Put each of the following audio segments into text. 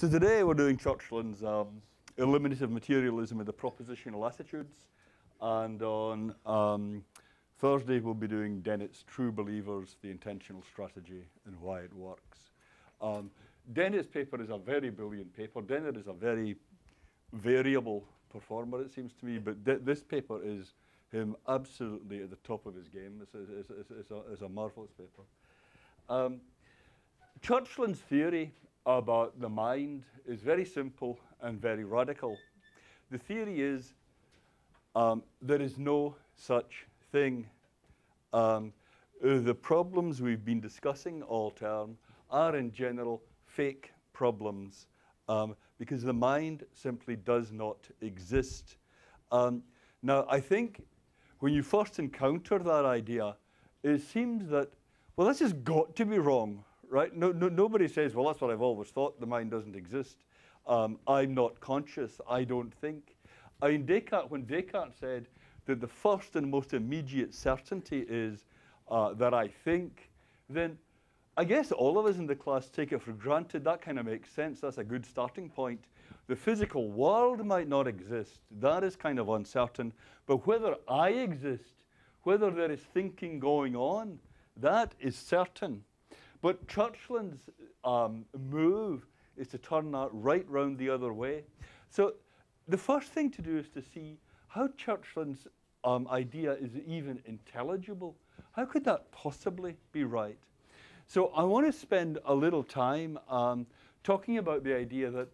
So today we're doing Churchland's um, Eliminative Materialism with the Propositional Attitudes, and on um, Thursday we'll be doing Dennett's True Believers, the Intentional Strategy, and Why It Works. Um, Dennett's paper is a very brilliant paper. Dennett is a very variable performer, it seems to me, but th this paper is him absolutely at the top of his game. It's, it's, it's, it's a, a marvelous paper. Um, Churchland's theory about the mind is very simple and very radical. The theory is um, there is no such thing. Um, the problems we've been discussing all term are in general fake problems um, because the mind simply does not exist. Um, now, I think when you first encounter that idea, it seems that, well, this has got to be wrong, right? No, no, nobody says, well, that's what I've always thought, the mind doesn't exist. Um, I'm not conscious, I don't think. I mean, Descartes, when Descartes said that the first and most immediate certainty is uh, that I think, then I guess all of us in the class take it for granted. That kind of makes sense. That's a good starting point. The physical world might not exist. That is kind of uncertain. But whether I exist, whether there is thinking going on, that is certain. But Churchland's um, move is to turn that right round the other way. So the first thing to do is to see how Churchland's um, idea is even intelligible. How could that possibly be right? So I want to spend a little time um, talking about the idea that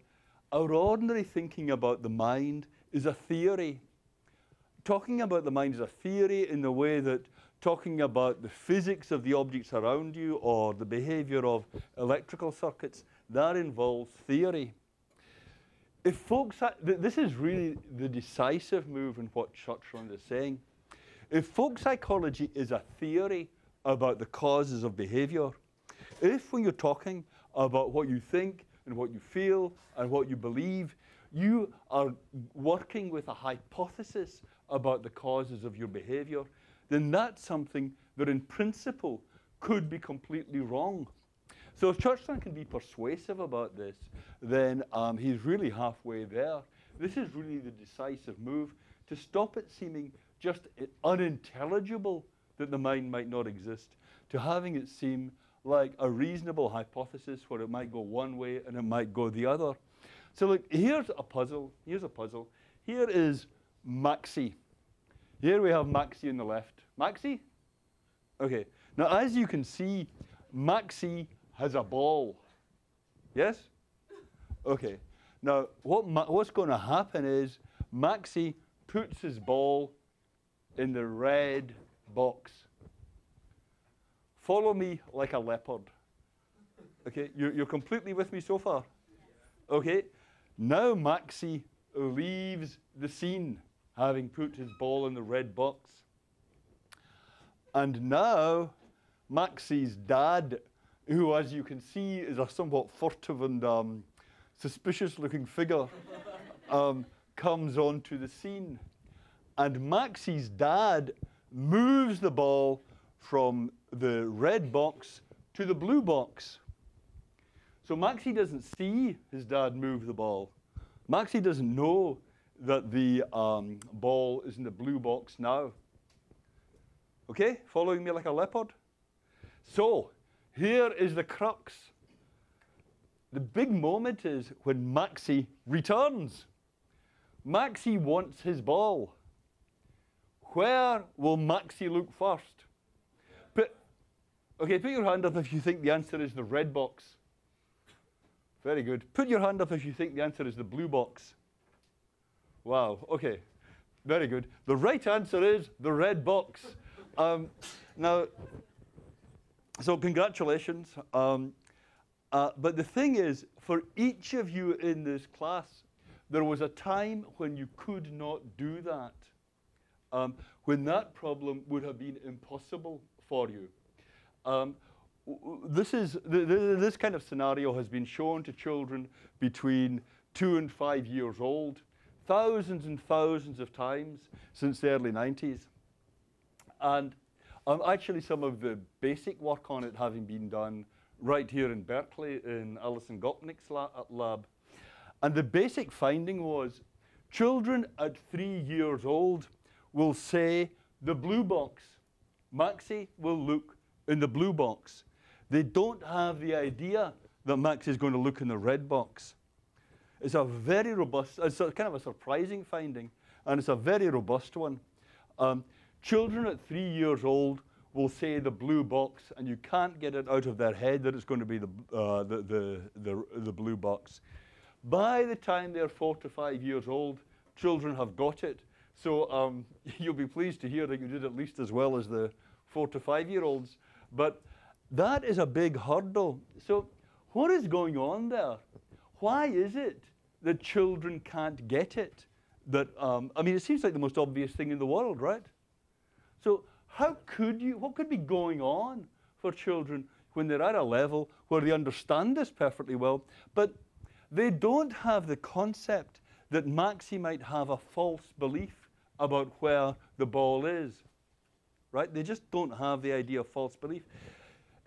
our ordinary thinking about the mind is a theory. Talking about the mind is a theory in the way that talking about the physics of the objects around you or the behavior of electrical circuits, that involves theory. If folks, th this is really the decisive move in what Churchland is saying. If folk psychology is a theory about the causes of behavior, if when you're talking about what you think and what you feel and what you believe, you are working with a hypothesis about the causes of your behavior, then that's something that in principle could be completely wrong. So if Churchland can be persuasive about this, then um, he's really halfway there. This is really the decisive move to stop it seeming just unintelligible that the mind might not exist, to having it seem like a reasonable hypothesis where it might go one way and it might go the other. So look, here's a puzzle. Here's a puzzle. Here is Maxie. Here we have Maxi on the left. Maxi? Okay. Now, as you can see, Maxi has a ball. Yes? Okay. Now, what what's going to happen is Maxi puts his ball in the red box. Follow me like a leopard. Okay, you're, you're completely with me so far? Okay, now Maxi leaves the scene having put his ball in the red box. And now, Maxie's dad, who, as you can see, is a somewhat furtive and um, suspicious looking figure, um, comes onto the scene. And Maxie's dad moves the ball from the red box to the blue box. So Maxie doesn't see his dad move the ball. Maxie doesn't know that the um, ball is in the blue box now. Okay, following me like a leopard? So, here is the crux. The big moment is when Maxie returns. Maxie wants his ball. Where will Maxie look first? Put, okay, put your hand up if you think the answer is the red box. Very good. Put your hand up if you think the answer is the blue box. Wow, okay. Very good. The right answer is the red box. Um, now, so congratulations. Um, uh, but the thing is, for each of you in this class, there was a time when you could not do that, um, when that problem would have been impossible for you. Um, this, is, this kind of scenario has been shown to children between two and five years old thousands and thousands of times since the early 90s. And um, actually some of the basic work on it having been done right here in Berkeley in Alison Gopnik's uh, lab. And the basic finding was children at three years old will say the blue box. Maxie will look in the blue box. They don't have the idea that Maxie is going to look in the red box. It's a very robust, it's a kind of a surprising finding, and it's a very robust one. Um, children at three years old will say the blue box, and you can't get it out of their head that it's going to be the, uh, the, the, the, the blue box. By the time they're four to five years old, children have got it. So um, you'll be pleased to hear that you did at least as well as the four to five year olds. But that is a big hurdle. So, what is going on there? Why is it that children can't get it? That um, I mean, it seems like the most obvious thing in the world, right? So, how could you? What could be going on for children when they're at a level where they understand this perfectly well, but they don't have the concept that Maxie might have a false belief about where the ball is? Right? They just don't have the idea of false belief.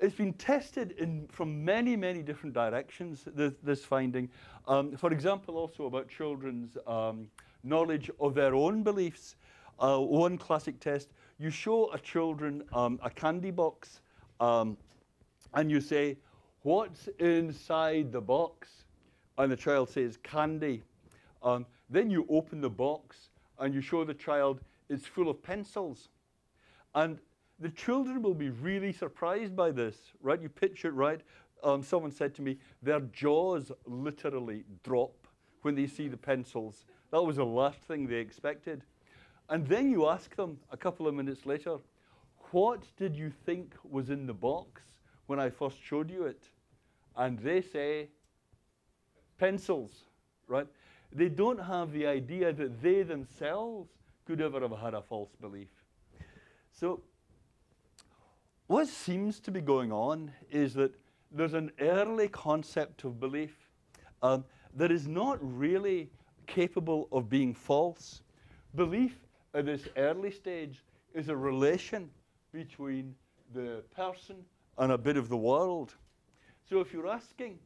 It's been tested in, from many, many different directions, this, this finding. Um, for example, also about children's um, knowledge of their own beliefs. Uh, one classic test, you show a children um, a candy box um, and you say, what's inside the box? And the child says, candy. Um, then you open the box and you show the child it's full of pencils. And the children will be really surprised by this, right? You picture it right. Um, someone said to me, their jaws literally drop when they see the pencils. That was the last thing they expected. And then you ask them a couple of minutes later, what did you think was in the box when I first showed you it? And they say, pencils, right? They don't have the idea that they themselves could ever have had a false belief. So what seems to be going on is that there's an early concept of belief um, that is not really capable of being false. Belief at this early stage is a relation between the person and a bit of the world. So if you're asking,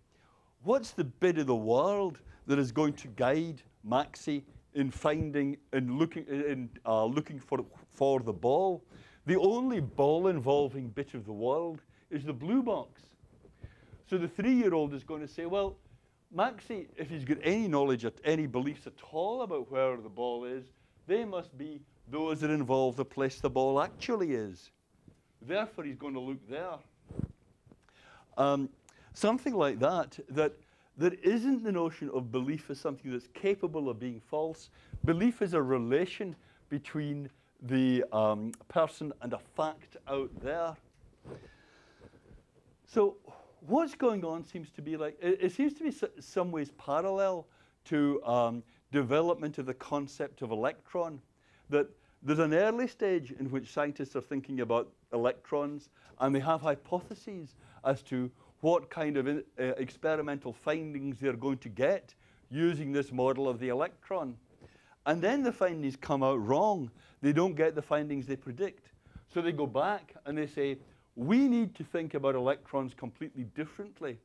what's the bit of the world that is going to guide Maxie in finding and looking, in, uh, looking for, for the ball? The only ball involving bit of the world is the blue box. So the three year old is going to say, well, Maxie, if he's got any knowledge, any beliefs at all about where the ball is, they must be those that involve the place the ball actually is. Therefore, he's going to look there. Um, something like that, that there isn't the notion of belief as something that's capable of being false. Belief is a relation between the um, person and a fact out there. So what's going on seems to be like, it, it seems to be some ways parallel to um, development of the concept of electron, that there's an early stage in which scientists are thinking about electrons and they have hypotheses as to what kind of uh, experimental findings they're going to get using this model of the electron. And then the findings come out wrong. They don't get the findings they predict. So they go back and they say, we need to think about electrons completely differently.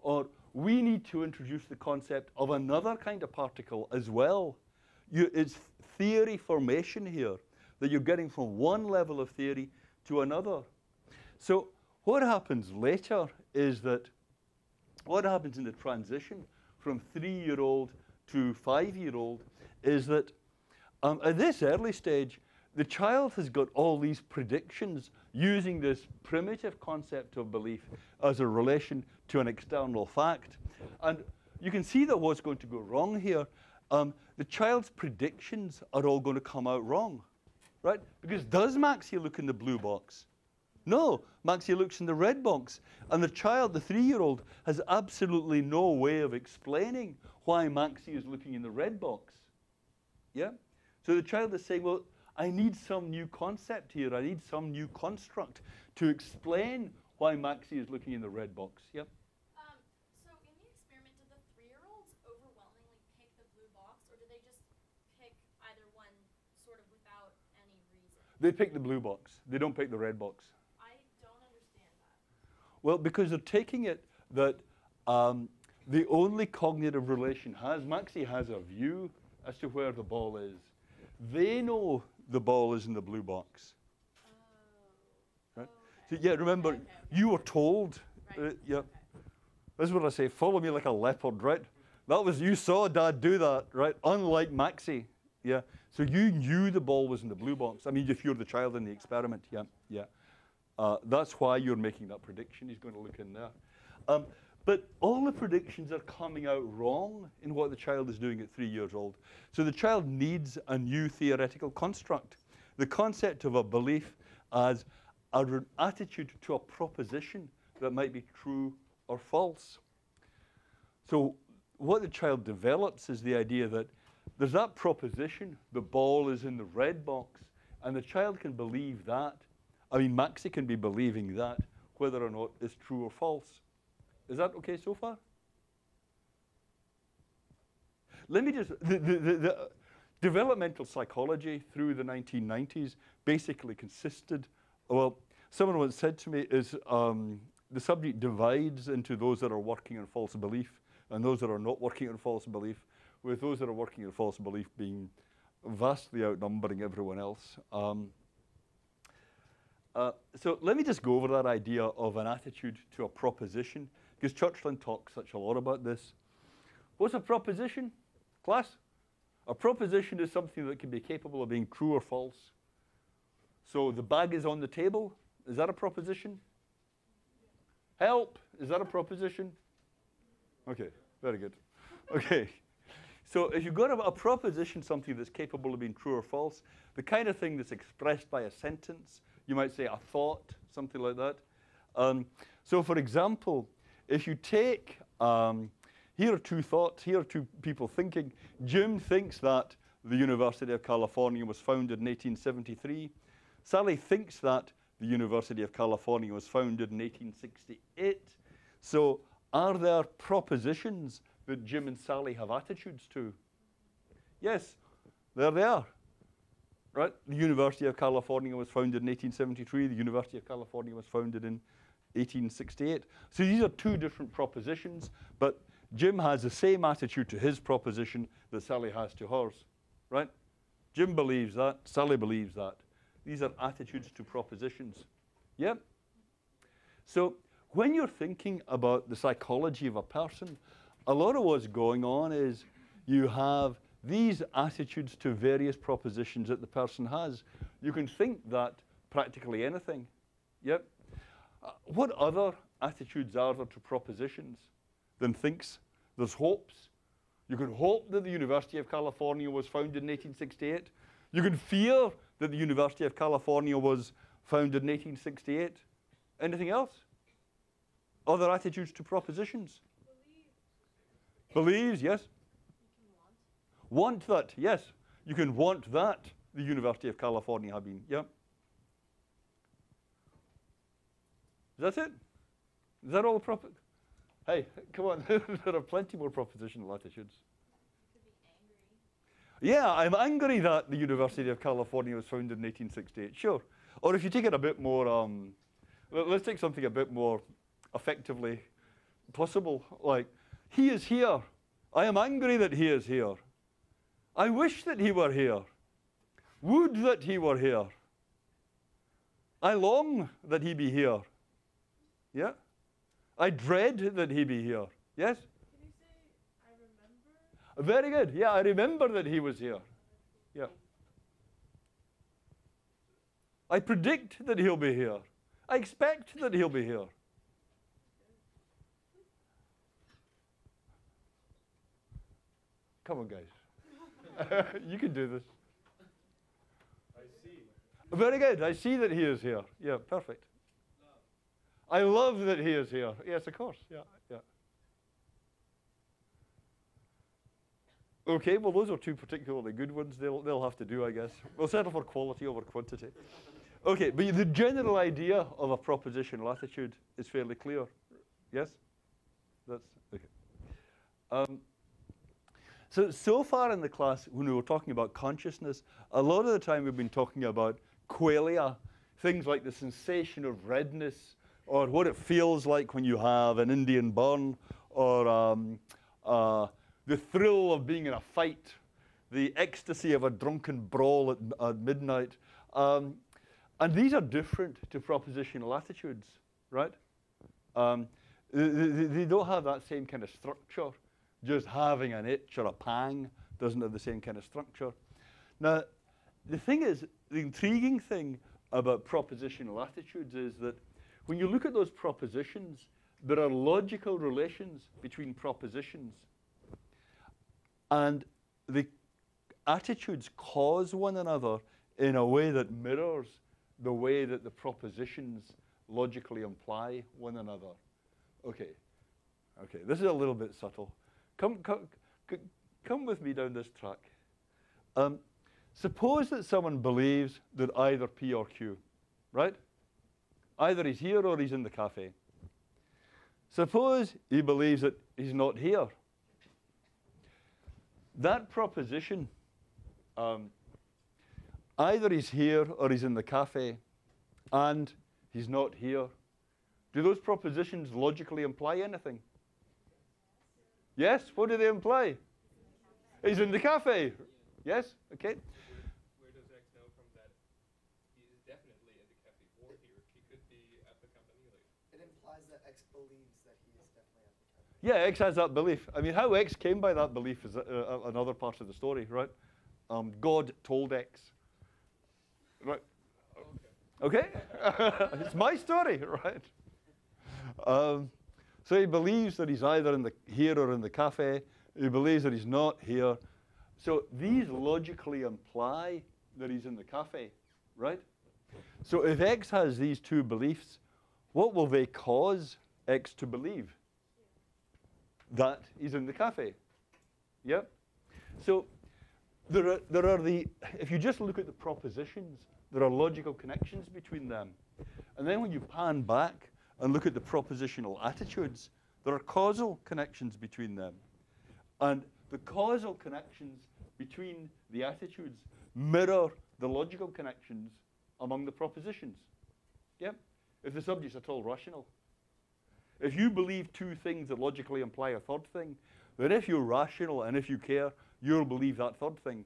Or we need to introduce the concept of another kind of particle as well. You, it's theory formation here that you're getting from one level of theory to another. So what happens later is that what happens in the transition from three-year-old to five-year-old is that um, at this early stage, the child has got all these predictions using this primitive concept of belief as a relation to an external fact. And you can see that what's going to go wrong here, um, the child's predictions are all going to come out wrong, right? Because does Maxie look in the blue box? No, Maxie looks in the red box. And the child, the three-year-old, has absolutely no way of explaining why Maxie is looking in the red box. Yeah? So the child is saying, well, I need some new concept here. I need some new construct to explain why Maxie is looking in the red box. Yep. Um, so in the experiment, did the three-year-olds overwhelmingly pick the blue box, or did they just pick either one sort of without any reason? They pick the blue box. They don't pick the red box. I don't understand that. Well, because they're taking it that um, the only cognitive relation has, Maxie has a view as to where the ball is. They know the ball is in the blue box. Oh. Right. Okay. So, yeah, remember, Okay, okay, you were told, Right. uh, yeah, this is what I say, follow me like a leopard, right? That was, you saw dad do that, right? Unlike Maxie, yeah. So you knew the ball was in the blue box. I mean, if you're the child in the experiment, yeah, yeah. Uh, that's why you're making that prediction. He's going to look in there. Um, but all the predictions are coming out wrong in what the child is doing at three years old. So the child needs a new theoretical construct. The concept of a belief as an attitude to a proposition that might be true or false. So what the child develops is the idea that there's that proposition, the ball is in the red box, and the child can believe that. I mean, Maxie can be believing that, whether or not it's true or false. Is that okay so far? Let me just, the, the, the, the developmental psychology through the 1990s basically consisted, well, someone once said to me is um, the subject divides into those that are working on false belief and those that are not working on false belief, with those that are working on false belief being vastly outnumbering everyone else. Um, uh, so let me just go over that idea of an attitude to a proposition, because Churchland talks such a lot about this. What's a proposition, class? A proposition is something that can be capable of being true or false. So the bag is on the table. Is that a proposition? Help. Is that a proposition? Okay, very good. Okay. So if you've got a, a proposition, something that's capable of being true or false, the kind of thing that's expressed by a sentence, you might say a thought, something like that. Um, so for example, if you take, um, here are two thoughts, here are two people thinking. Jim thinks that the University of California was founded in 1873. Sally thinks that the University of California was founded in 1868. So are there propositions that Jim and Sally have attitudes to? Yes, there they are. Right? The University of California was founded in 1873. The University of California was founded in 1868. So these are two different propositions, but Jim has the same attitude to his proposition that Sally has to hers. Right? Jim believes that, Sally believes that. These are attitudes to propositions. Yep. So when you're thinking about the psychology of a person, a lot of what's going on is you have these attitudes to various propositions that the person has. You can think that practically anything. Yep. What other attitudes are there to propositions than thinks? There's hopes. You can hope that the University of California was founded in 1868. You can fear that the University of California was founded in 1868. Anything else? Other attitudes to propositions? Believes, yes. Want that, yes. You can want that the University of California have been, yeah. Is that it? Is that all the prop? Hey, come on, there are plenty more propositional attitudes. Yeah, I'm angry that the University of California was founded in 1868. Sure. Or if you take it a bit more, um, let's take something a bit more effectively possible. Like, he is here. I am angry that he is here. I wish that he were here. Would that he were here. I long that he be here. Yeah? I dread that he be here. Yes? Can you say, I remember? Very good. Yeah, I remember that he was here. Yeah. I predict that he'll be here. I expect that he'll be here. Come on, guys. you can do this. I see. Very good. I see that he is here. Yeah, perfect. I love that he is here. Yes, of course. Yeah, yeah. Okay, well, those are two particularly good ones. They'll, they'll have to do, I guess. We'll settle for quality over quantity. Okay, but the general idea of a propositional attitude is fairly clear. Yes? That's okay. Um, so, so far in the class, when we were talking about consciousness, a lot of the time we've been talking about qualia, things like the sensation of redness, or what it feels like when you have an Indian burn, or um, uh, the thrill of being in a fight, the ecstasy of a drunken brawl at, at midnight. Um, and these are different to propositional attitudes, right? Um, they, they, they don't have that same kind of structure. Just having an itch or a pang doesn't have the same kind of structure. Now, the thing is, the intriguing thing about propositional attitudes is that when you look at those propositions, there are logical relations between propositions. And the attitudes cause one another in a way that mirrors the way that the propositions logically imply one another. Okay, okay, this is a little bit subtle. Come, come, come with me down this track. Um, suppose that someone believes that either P or Q, right? Either he's here or he's in the cafe. Suppose he believes that he's not here. That proposition, um, either he's here or he's in the cafe, and he's not here. Do those propositions logically imply anything? Yes? What do they imply? He's in the cafe. Yes? Okay. Where does X know from that? He is definitely at the cafe or here. He could be at the company later. It implies that X believes that he is definitely at the cafe. Yeah, X has that belief. I mean, how X came by that belief is another part of the story, right? Um, God told X. Right? Okay? it's my story, right? Um, so he believes that he's either in the here or in the cafe. He believes that he's not here. So these logically imply that he's in the cafe, right? So if X has these two beliefs, what will they cause X to believe? That he's in the cafe. Yep. So there are, there are the, if you just look at the propositions, there are logical connections between them. And then when you pan back and look at the propositional attitudes, there are causal connections between them. And the causal connections between the attitudes mirror the logical connections among the propositions. Yep. If the subject's at all rational. If you believe two things that logically imply a third thing, then if you're rational and if you care, you'll believe that third thing.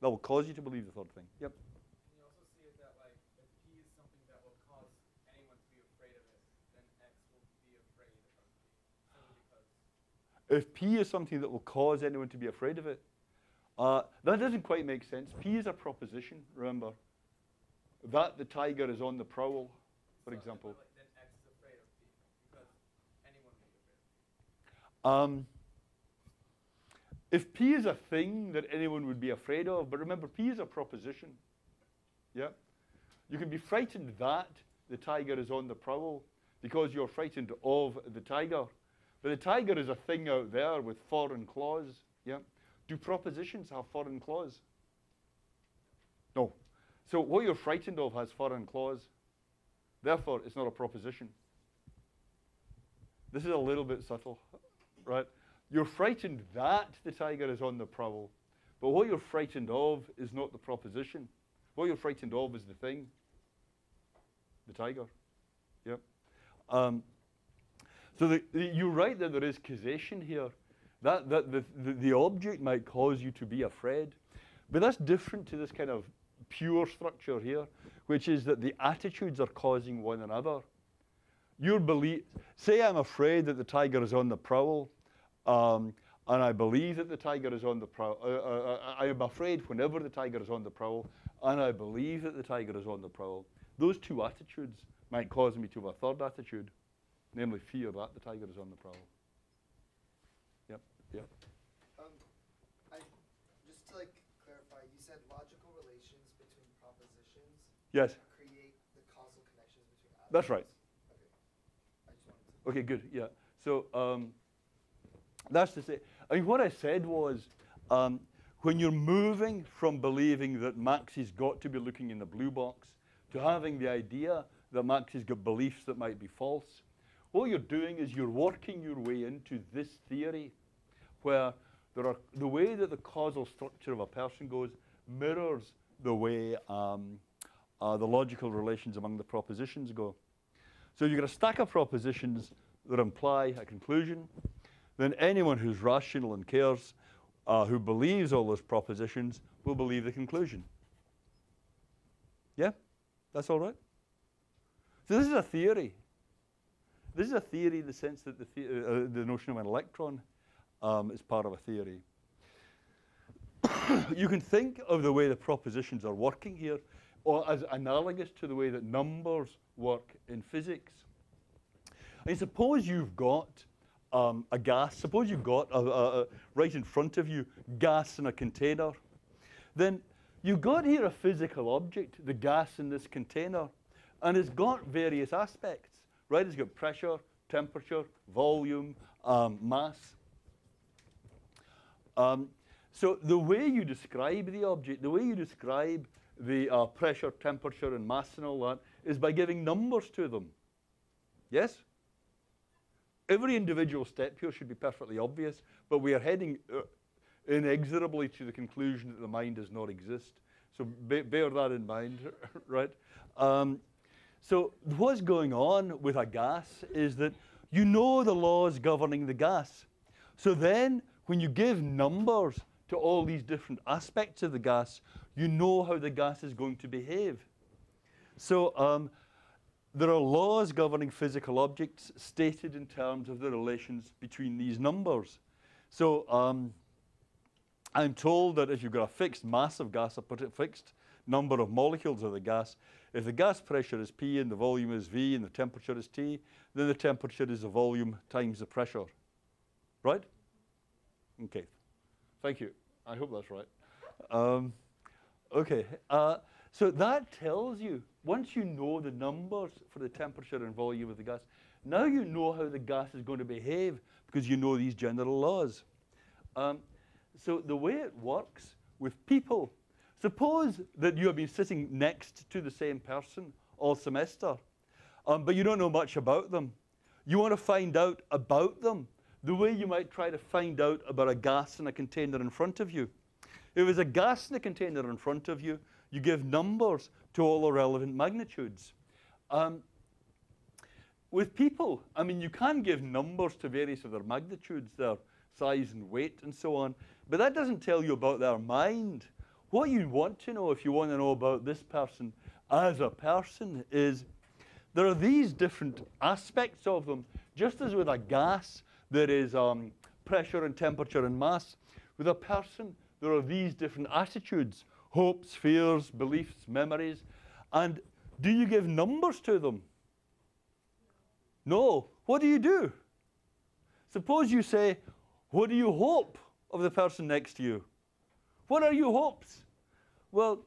That will cause you to believe the third thing. Yep. Can you also see it that like if P is something that will cause anyone to be afraid of it, then X will be afraid of P because If P is something that will cause anyone to be afraid of it, uh, that doesn't quite make sense. P is a proposition, remember. That the tiger is on the prowl, for so- example. but, like, then X is afraid of P because anyone will be afraid of P. Um, if P is a thing that anyone would be afraid of, but remember, P is a proposition. Yeah? You can be frightened that the tiger is on the prowl because you're frightened of the tiger. But the tiger is a thing out there with foreign claws. Yeah? Do propositions have foreign claws? No. So what you're frightened of has foreign claws. Therefore, it's not a proposition. This is a little bit subtle, right? You're frightened that the tiger is on the prowl, but what you're frightened of is not the proposition. What you're frightened of is the thing, the tiger. Yep. Um, so the, the, you're right that there is causation here. That, that the, the, the object might cause you to be afraid, but that's different to this kind of pure structure here, which is that the attitudes are causing one another. Your belief, say I'm afraid that the tiger is on the prowl, um, and I believe that the tiger is on the prowl. Uh, uh, uh, I am afraid whenever the tiger is on the prowl, and I believe that the tiger is on the prowl. Those two attitudes might cause me to have a third attitude, namely fear that the tiger is on the prowl. Yep, yep. Um, I just to like clarify, you said logical relations between propositions Yes, create the causal connections between atoms. that's right. Okay. Good. Yeah. So um, that's to say, I mean, what I said was, um, when you're moving from believing that Max has got to be looking in the blue box to having the idea that Max has got beliefs that might be false, what you're doing is you're working your way into this theory, where there are the way that the causal structure of a person goes mirrors the way um, uh, the logical relations among the propositions go. So you've got a stack of propositions that imply a conclusion. Then anyone who's rational and cares, uh, who believes all those propositions, will believe the conclusion. Yeah? That's all right? So this is a theory. This is a theory in the sense that the, the, uh, the notion of an electron um, is part of a theory. you can think of the way the propositions are working here or as analogous to the way that numbers work in physics. And suppose you've got um, a gas, suppose you've got a, a, a, right in front of you gas in a container, then you've got here a physical object, the gas in this container, and it's got various aspects, right? It's got pressure, temperature, volume, um, mass. Um, so the way you describe the object, the way you describe the uh, pressure, temperature, and mass and all that is by giving numbers to them. Yes? Every individual step here should be perfectly obvious, but we are heading uh, inexorably to the conclusion that the mind does not exist. So bear that in mind, right? Um, so what's going on with a gas is that you know the laws governing the gas. So then when you give numbers to all these different aspects of the gas, you know how the gas is going to behave. So um, there are laws governing physical objects stated in terms of the relations between these numbers. So um, I'm told that if you've got a fixed mass of gas, a fixed number of molecules of the gas, if the gas pressure is P and the volume is V and the temperature is T, then the temperature is the volume times the pressure. Right? Okay. Thank you. I hope that's right. Um, okay. Uh, so that tells you, once you know the numbers for the temperature and volume of the gas, now you know how the gas is going to behave because you know these general laws. Um, so the way it works with people, suppose that you have been sitting next to the same person all semester, um, but you don't know much about them. You want to find out about them the way you might try to find out about a gas in a container in front of you. If there's a gas in a container in front of you, you give numbers to all the relevant magnitudes. Um, with people, I mean, you can give numbers to various of their magnitudes, their size and weight and so on, but that doesn't tell you about their mind. What you want to know, if you want to know about this person as a person, is there are these different aspects of them. Just as with a gas, there is um, pressure and temperature and mass. With a person, there are these different attitudes hopes, fears, beliefs, memories. And do you give numbers to them? No. What do you do? Suppose you say, What do you hope of the person next to you? What are your hopes? Well,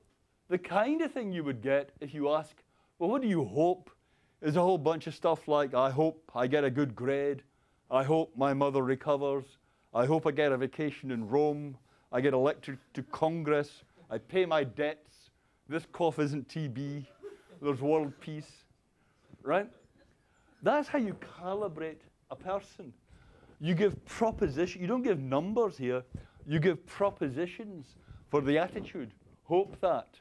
the kind of thing you would get if you ask, Well, what do you hope? is a whole bunch of stuff like, I hope I get a good grade. I hope my mother recovers. I hope I get a vacation in Rome. I get elected to Congress. I pay my debts. This cough isn't TB. There's world peace. Right? That's how you calibrate a person. You give proposition. You don't give numbers here. You give propositions for the attitude. Hope that.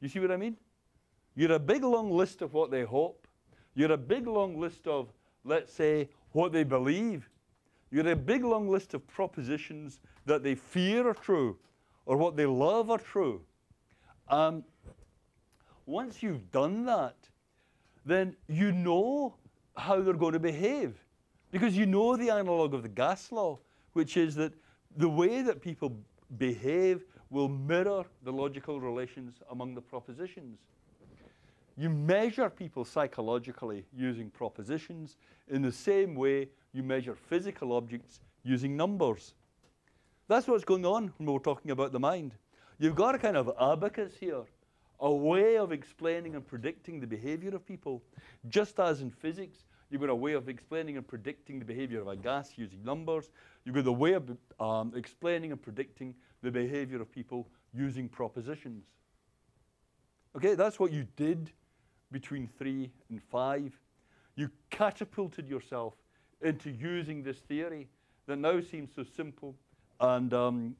You see what I mean? You're a big long list of what they hope. You're a big long list of, let's say, what they believe. You have a big long list of propositions that they fear are true or what they love are true. Um, once you've done that, then you know how they're going to behave because you know the analog of the gas law, which is that the way that people behave will mirror the logical relations among the propositions. You measure people psychologically using propositions in the same way you measure physical objects using numbers. That's what's going on when we're talking about the mind. You've got a kind of abacus here, a way of explaining and predicting the behavior of people. Just as in physics, you've got a way of explaining and predicting the behavior of a gas using numbers. You've got a way of um, explaining and predicting the behavior of people using propositions. Okay, that's what you did between three and five. You catapulted yourself into using this theory that now seems so simple and um,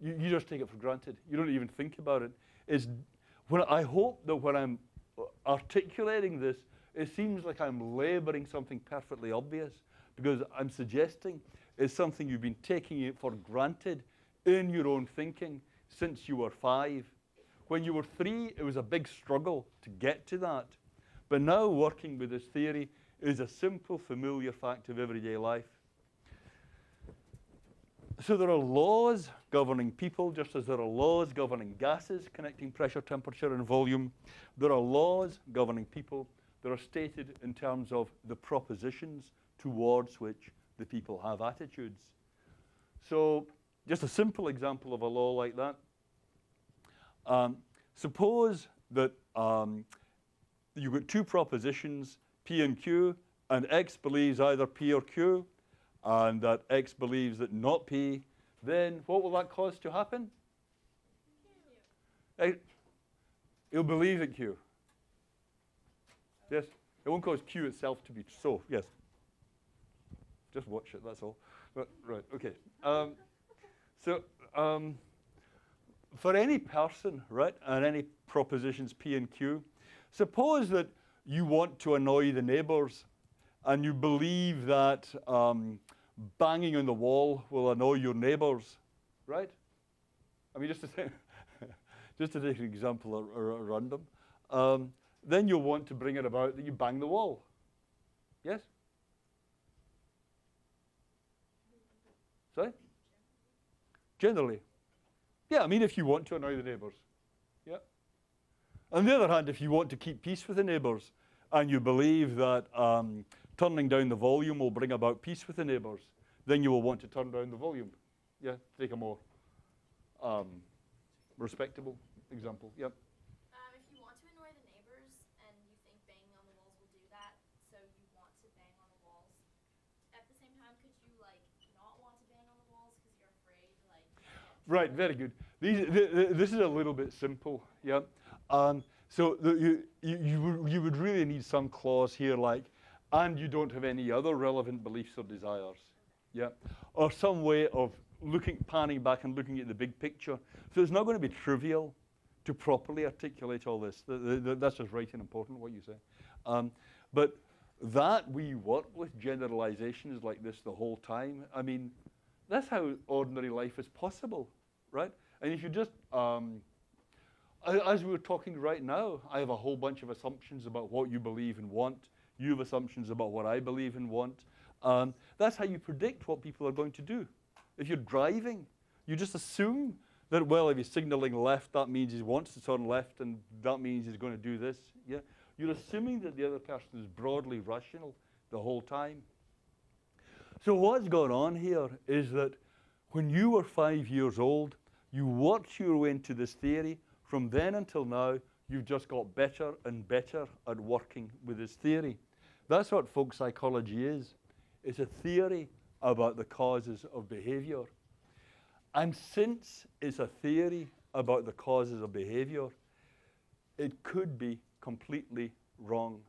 you, you, just take it for granted. You don't even think about it. Is when I hope that when I'm articulating this, it seems like I'm laboring something perfectly obvious because I'm suggesting it's something you've been taking it for granted in your own thinking since you were five. When you were three, it was a big struggle to get to that. But now, working with this theory is a simple, familiar fact of everyday life. So there are laws governing people, just as there are laws governing gases connecting pressure, temperature, and volume. There are laws governing people that are stated in terms of the propositions towards which the people have attitudes. So just a simple example of a law like that. Um, suppose that um, you've got two propositions, P and Q, and X believes either P or Q, and that X believes that not P, then what will that cause to happen? It, will believe it Q. Yes? It won't cause Q itself to be so, yes. Just watch it, that's all. But, right, okay. Um, so, um, for any person, right, and any propositions P and Q, suppose that you want to annoy the neighbors and you believe that um, banging on the wall will annoy your neighbors, right? I mean, just to, say, just to take an example at, random, um, then you'll want to bring it about that you bang the wall. Yes? Sorry? Generally. Yeah, I mean, if you want to annoy the neighbours. Yeah. On the other hand, if you want to keep peace with the neighbours and you believe that um, turning down the volume will bring about peace with the neighbours, then you will want to turn down the volume. Yeah, take a more um, respectable example. Yep. Um, if you want to annoy the neighbors and you think banging on the walls will do that, so you want to bang on the walls. At the same time, could you like not want to bang on the walls because you're afraid, like? Right. Very good. These, th th this is a little bit simple. Yeah. Um, so the, you, you, you, you would really need some clause here like, and you don't have any other relevant beliefs or desires. Yeah. Or some way of looking, panning back and looking at the big picture. So it's not going to be trivial to properly articulate all this. The, the, the, that's just right and important what you say. Um, but that we work with generalizations like this the whole time. I mean, that's how ordinary life is possible, right? And if you just, um, as we were talking right now, I have a whole bunch of assumptions about what you believe and want. You have assumptions about what I believe and want. Um, that's how you predict what people are going to do. If you're driving, you just assume that, well, if he's signaling left, that means he wants to turn left, and that means he's going to do this. Yeah? You're assuming that the other person is broadly rational the whole time. So what's going on here is that when you were five years old, you worked your way into this theory. From then until now, you've just got better and better at working with this theory. That's what folk psychology is. It's a theory about the causes of behavior. And since it's a theory about the causes of behavior, it could be completely wrong.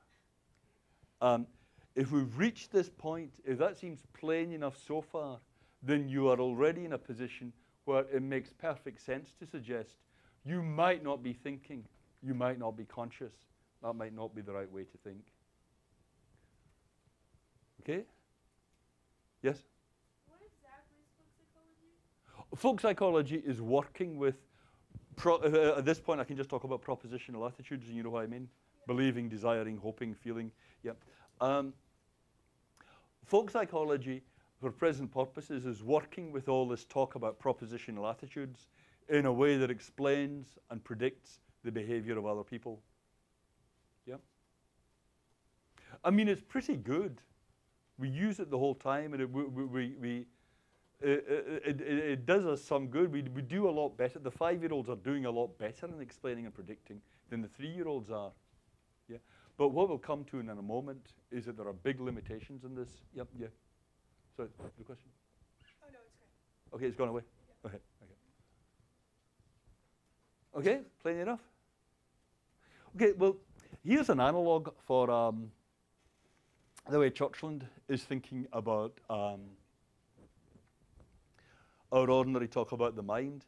Um, if we've reached this point, if that seems plain enough so far, then you are already in a position where it makes perfect sense to suggest you might not be thinking, you might not be conscious. That might not be the right way to think. Okay? Yes? What exactly is folk psychology? Folk psychology is working with, pro, uh, at this point I can just talk about propositional attitudes, and you know what I mean? Yeah. Believing, desiring, hoping, feeling. Yeah. Um, folk psychology, for present purposes, is working with all this talk about propositional attitudes in a way that explains and predicts the behavior of other people. Yeah? I mean, it's pretty good. We use it the whole time, and it, we, we, we it, it, it, it, does us some good. We, we do a lot better. The five-year-olds are doing a lot better in explaining and predicting than the three-year-olds are. Yeah. But what we'll come to in a moment is that there are big limitations in this. Yep. Yeah. So the question. Oh no, it's great. Okay, it's gone away. Yeah. Okay. Okay. Okay. Plain enough. Okay. Well, here's an analog for. Um, the way Churchland is thinking about um, our ordinary talk about the mind.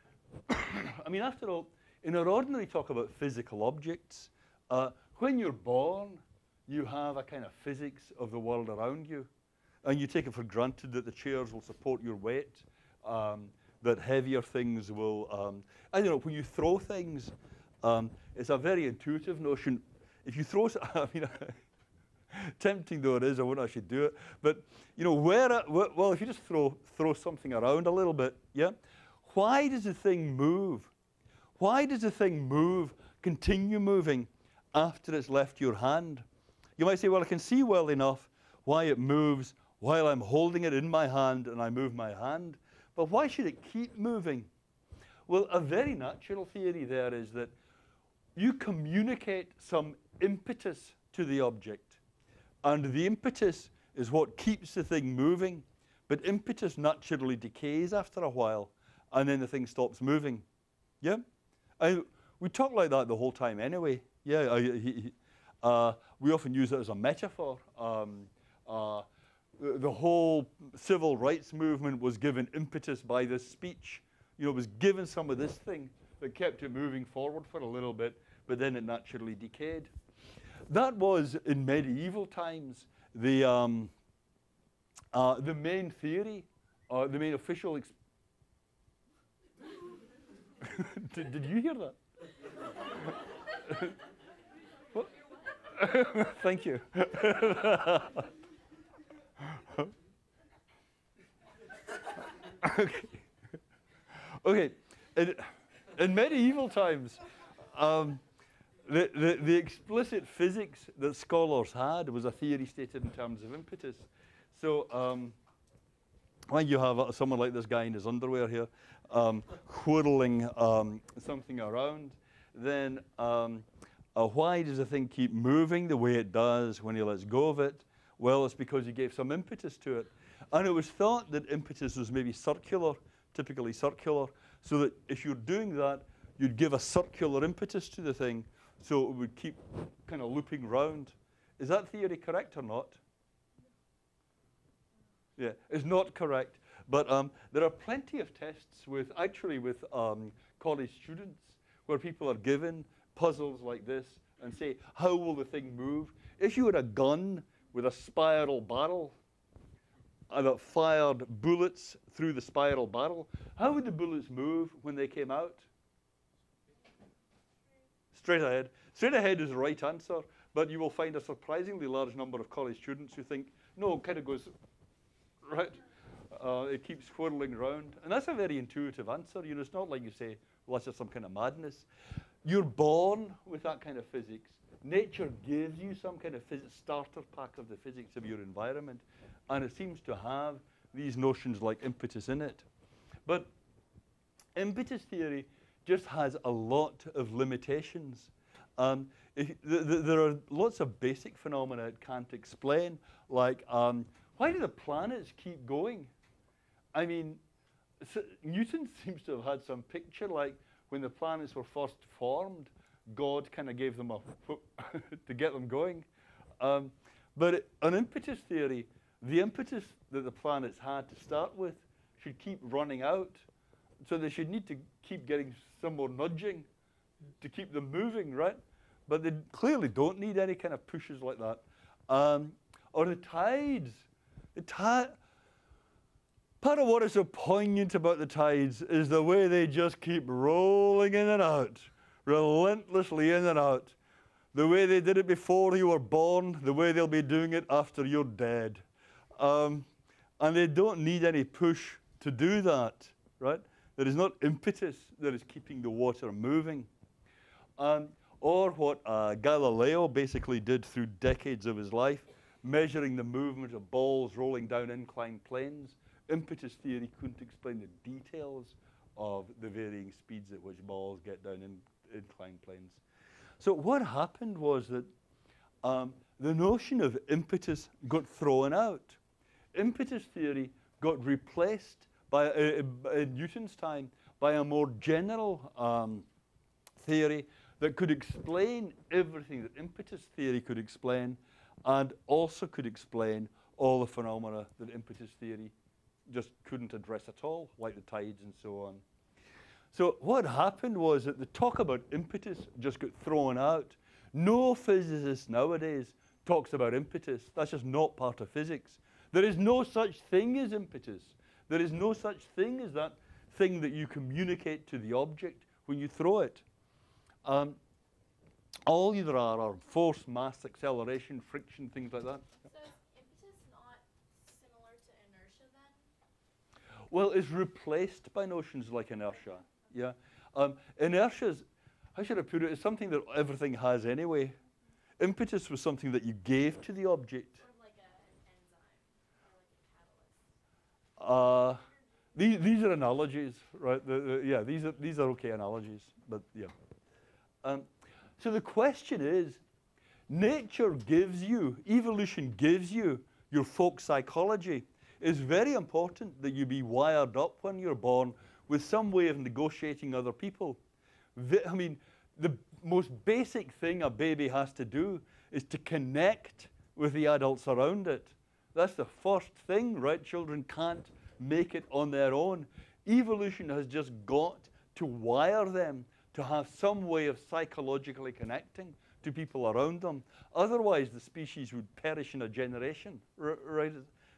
I mean, after all, in our ordinary talk about physical objects, uh, when you're born, you have a kind of physics of the world around you, and you take it for granted that the chairs will support your weight, um, that heavier things will. Um, I don't know when you throw things. Um, it's a very intuitive notion. If you throw, I mean, tempting though it is, I wouldn't actually do it. But you know, where? Well, if you just throw throw something around a little bit, yeah. Why does the thing move? Why does the thing move, continue moving after it's left your hand? You might say, well, I can see well enough why it moves while I'm holding it in my hand and I move my hand. But why should it keep moving? Well, a very natural theory there is that you communicate some impetus to the object, and the impetus is what keeps the thing moving. But impetus naturally decays after a while, and then the thing stops moving. Yeah? I, we talk like that the whole time anyway. Yeah, uh, we often use it as a metaphor. Um, uh, the, the whole civil rights movement was given impetus by this speech. You know, it was given some of this thing that kept it moving forward for a little bit, but then it naturally decayed. That was in medieval times the um, uh, the main theory, uh, the main official. Did, did you hear that? Thank you. okay. Okay. In, in medieval times, um, the, the, the explicit physics that scholars had was a theory stated in terms of impetus. So um, when you have uh, someone like this guy in his underwear here, um, whirling um, something around, then um, uh, why does the thing keep moving the way it does when he lets go of it? Well, it's because he gave some impetus to it. And it was thought that impetus was maybe circular, typically circular, so that if you're doing that, you'd give a circular impetus to the thing so it would keep kind of looping round. Is that theory correct or not? Yeah, it's not correct. But um, there are plenty of tests with actually with um, college students where people are given puzzles like this and say, how will the thing move? If you had a gun with a spiral barrel and that fired bullets through the spiral barrel, how would the bullets move when they came out? Straight ahead. Straight ahead is the right answer, but you will find a surprisingly large number of college students who think, no, it kind of goes right. Uh, it keeps whirling round. And that's a very intuitive answer. You know, it's not like you say, well, that's just some kind of madness. You're born with that kind of physics. Nature gives you some kind of starter pack of the physics of your environment, and it seems to have these notions like impetus in it. But impetus theory just has a lot of limitations. Um, th- th- there are lots of basic phenomena it can't explain, like um, why do the planets keep going? I mean, s Newton seems to have had some picture like when the planets were first formed, God kind of gave them a to get them going. Um, but an impetus theory, the impetus that the planets had to start with should keep running out. So they should need to keep getting some more nudging to keep them moving, right? But they clearly don't need any kind of pushes like that. Um, or the tides. The. Part of what is so poignant about the tides is the way they just keep rolling in and out, relentlessly in and out. The way they did it before you were born, the way they'll be doing it after you're dead. Um, and they don't need any push to do that, right? There is not impetus that is keeping the water moving. Um, or what uh, Galileo basically did through decades of his life, measuring the movement of balls rolling down inclined planes. Impetus theory couldn't explain the details of the varying speeds at which balls get down in inclined planes. So what happened was that um, the notion of impetus got thrown out. Impetus theory got replaced by, uh, in Newton's time by a more general um, theory that could explain everything that impetus theory could explain and also could explain all the phenomena that impetus theory just couldn't address at all, like the tides and so on. So what happened was that the talk about impetus just got thrown out. No physicist nowadays talks about impetus. That's just not part of physics. There is no such thing as impetus. There is no such thing as that thing that you communicate to the object when you throw it. Um, all there are are force, mass, acceleration, friction, things like that. So impetus not similar to inertia then? Well, it's replaced by notions like inertia. Yeah, um, inertia is, how should I put it? It's something that everything has anyway. Impetus was something that you gave to the object. Sort of like a, an enzyme or like a catalyst. Uh, these, these are analogies, right? The, the, yeah, these are, these are okay analogies, but yeah. Um, so the question is, nature gives you, evolution gives you your folk psychology. It's very important that you be wired up when you're born with some way of negotiating other people. I mean, the most basic thing a baby has to do is to connect with the adults around it. That's the first thing, right? Children can't make it on their own. Evolution has just got to wire them to have some way of psychologically connecting to people around them. Otherwise, the species would perish in a generation, right?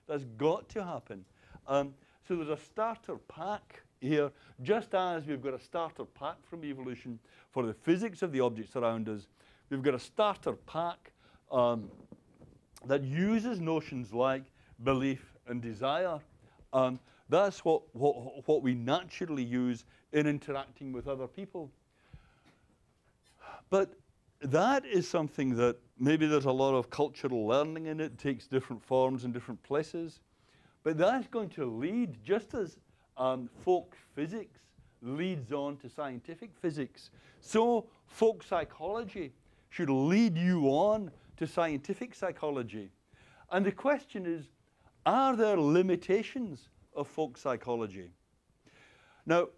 That's got to happen. Um, so there's a starter pack here, just as we've got a starter pack from evolution for the physics of the objects around us. We've got a starter pack um, that uses notions like belief and desire. Um, that's what, what, what we naturally use in interacting with other people. But that is something that maybe there's a lot of cultural learning in it, takes different forms in different places. But that's going to lead, just as um, folk physics leads on to scientific physics, so folk psychology should lead you on to scientific psychology. And the question is are there limitations of folk psychology? Now,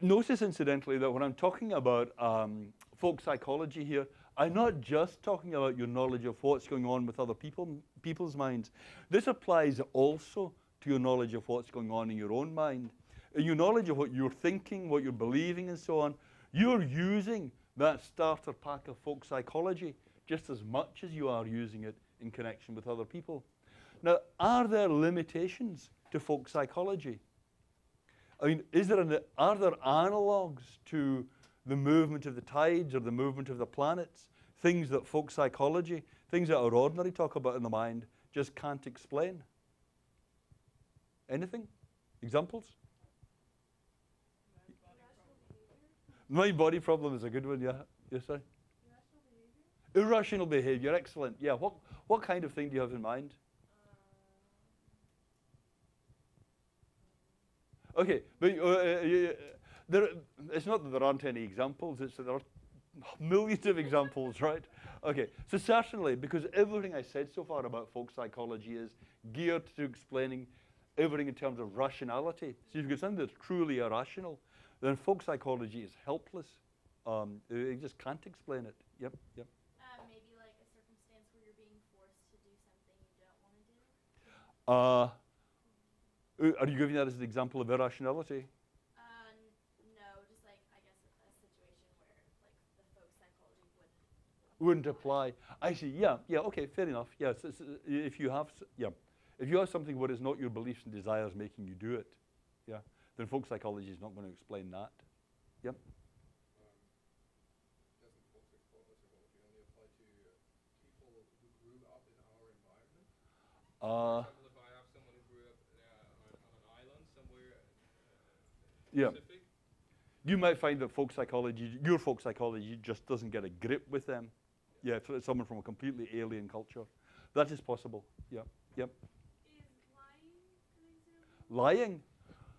notice incidentally that when I'm talking about um, folk psychology here, I'm not just talking about your knowledge of what's going on with other people, people's minds. This applies also to your knowledge of what's going on in your own mind. In your knowledge of what you're thinking, what you're believing, and so on, you're using that starter pack of folk psychology just as much as you are using it in connection with other people. Now, are there limitations to folk psychology? I mean, is there an, are there analogues to the movement of the tides or the movement of the planets? Things that folk psychology, things that our ordinary talk about in the mind, just can't explain. Anything? Examples? Mind-body problem is a good one, yeah. Yes, sir? Irrational behavior, excellent. Yeah, what, what kind of thing do you have in mind? Okay, but uh, uh, there, it's not that there aren't any examples, it's that there are millions of examples, right? Okay, so certainly, because everything I said so far about folk psychology is geared to explaining everything in terms of rationality. So if you get something that's truly irrational, then folk psychology is helpless. Um, they just can't explain it. Yep, yep. Uh, maybe like a circumstance where you're being forced to do something you don't want to do. Uh, are you giving that as an example of irrationality? Uh, no, just like I guess a, a situation where like the folk psychology wouldn't. wouldn't apply. I see. Yeah, yeah. Okay, fair enough. Yes, it's, uh, if you have, yeah, if you have something where it's not your beliefs and desires making you do it, yeah, then folk psychology is not going to explain that. Yep. Doesn't folk psychology only apply to uh, people who grew up in our environment? Uh, For example, if I have someone who grew up uh, on, on an island somewhere uh, yeah. You might find that folk psychology, your folk psychology, just doesn't get a grip with them. Yeah, if it's someone from a completely alien culture, that is possible. Yeah, yep. Is lying? Lying.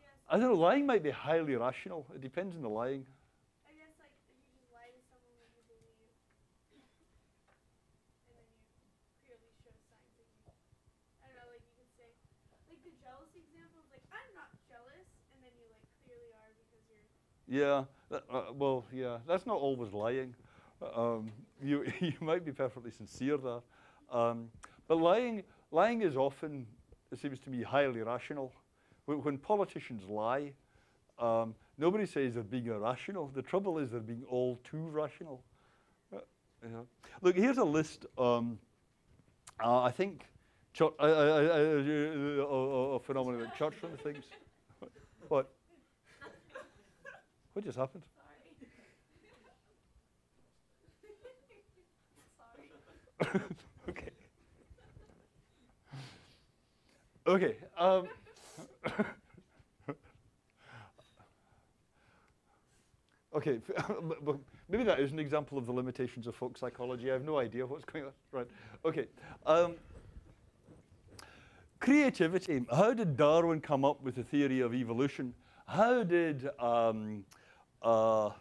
Yes. I don't know. Lying might be highly rational. It depends on the lying. I guess like you just lie to someone when you believe, and then you clearly show signs that you. I don't know, like you could say, like the jealous example is like I'm not jealous, and then you like clearly are because you're. Yeah. uh, well, yeah. That's not always lying. Um, you you might be perfectly sincere there, um, but lying lying is often it seems to me highly rational. When, when politicians lie, um, nobody says they're being irrational. The trouble is they're being all too rational. Uh, yeah. Look, here's a list um, Uh, I think Chur- uh, uh, uh, uh, uh, a that Churchland thinks. What? What just happened? Sorry. okay. Okay. Um, okay. Maybe that is an example of the limitations of folk psychology. I have no idea what's going on. Right. Okay. Um, creativity. How did Darwin come up with the theory of evolution? How did um, uh,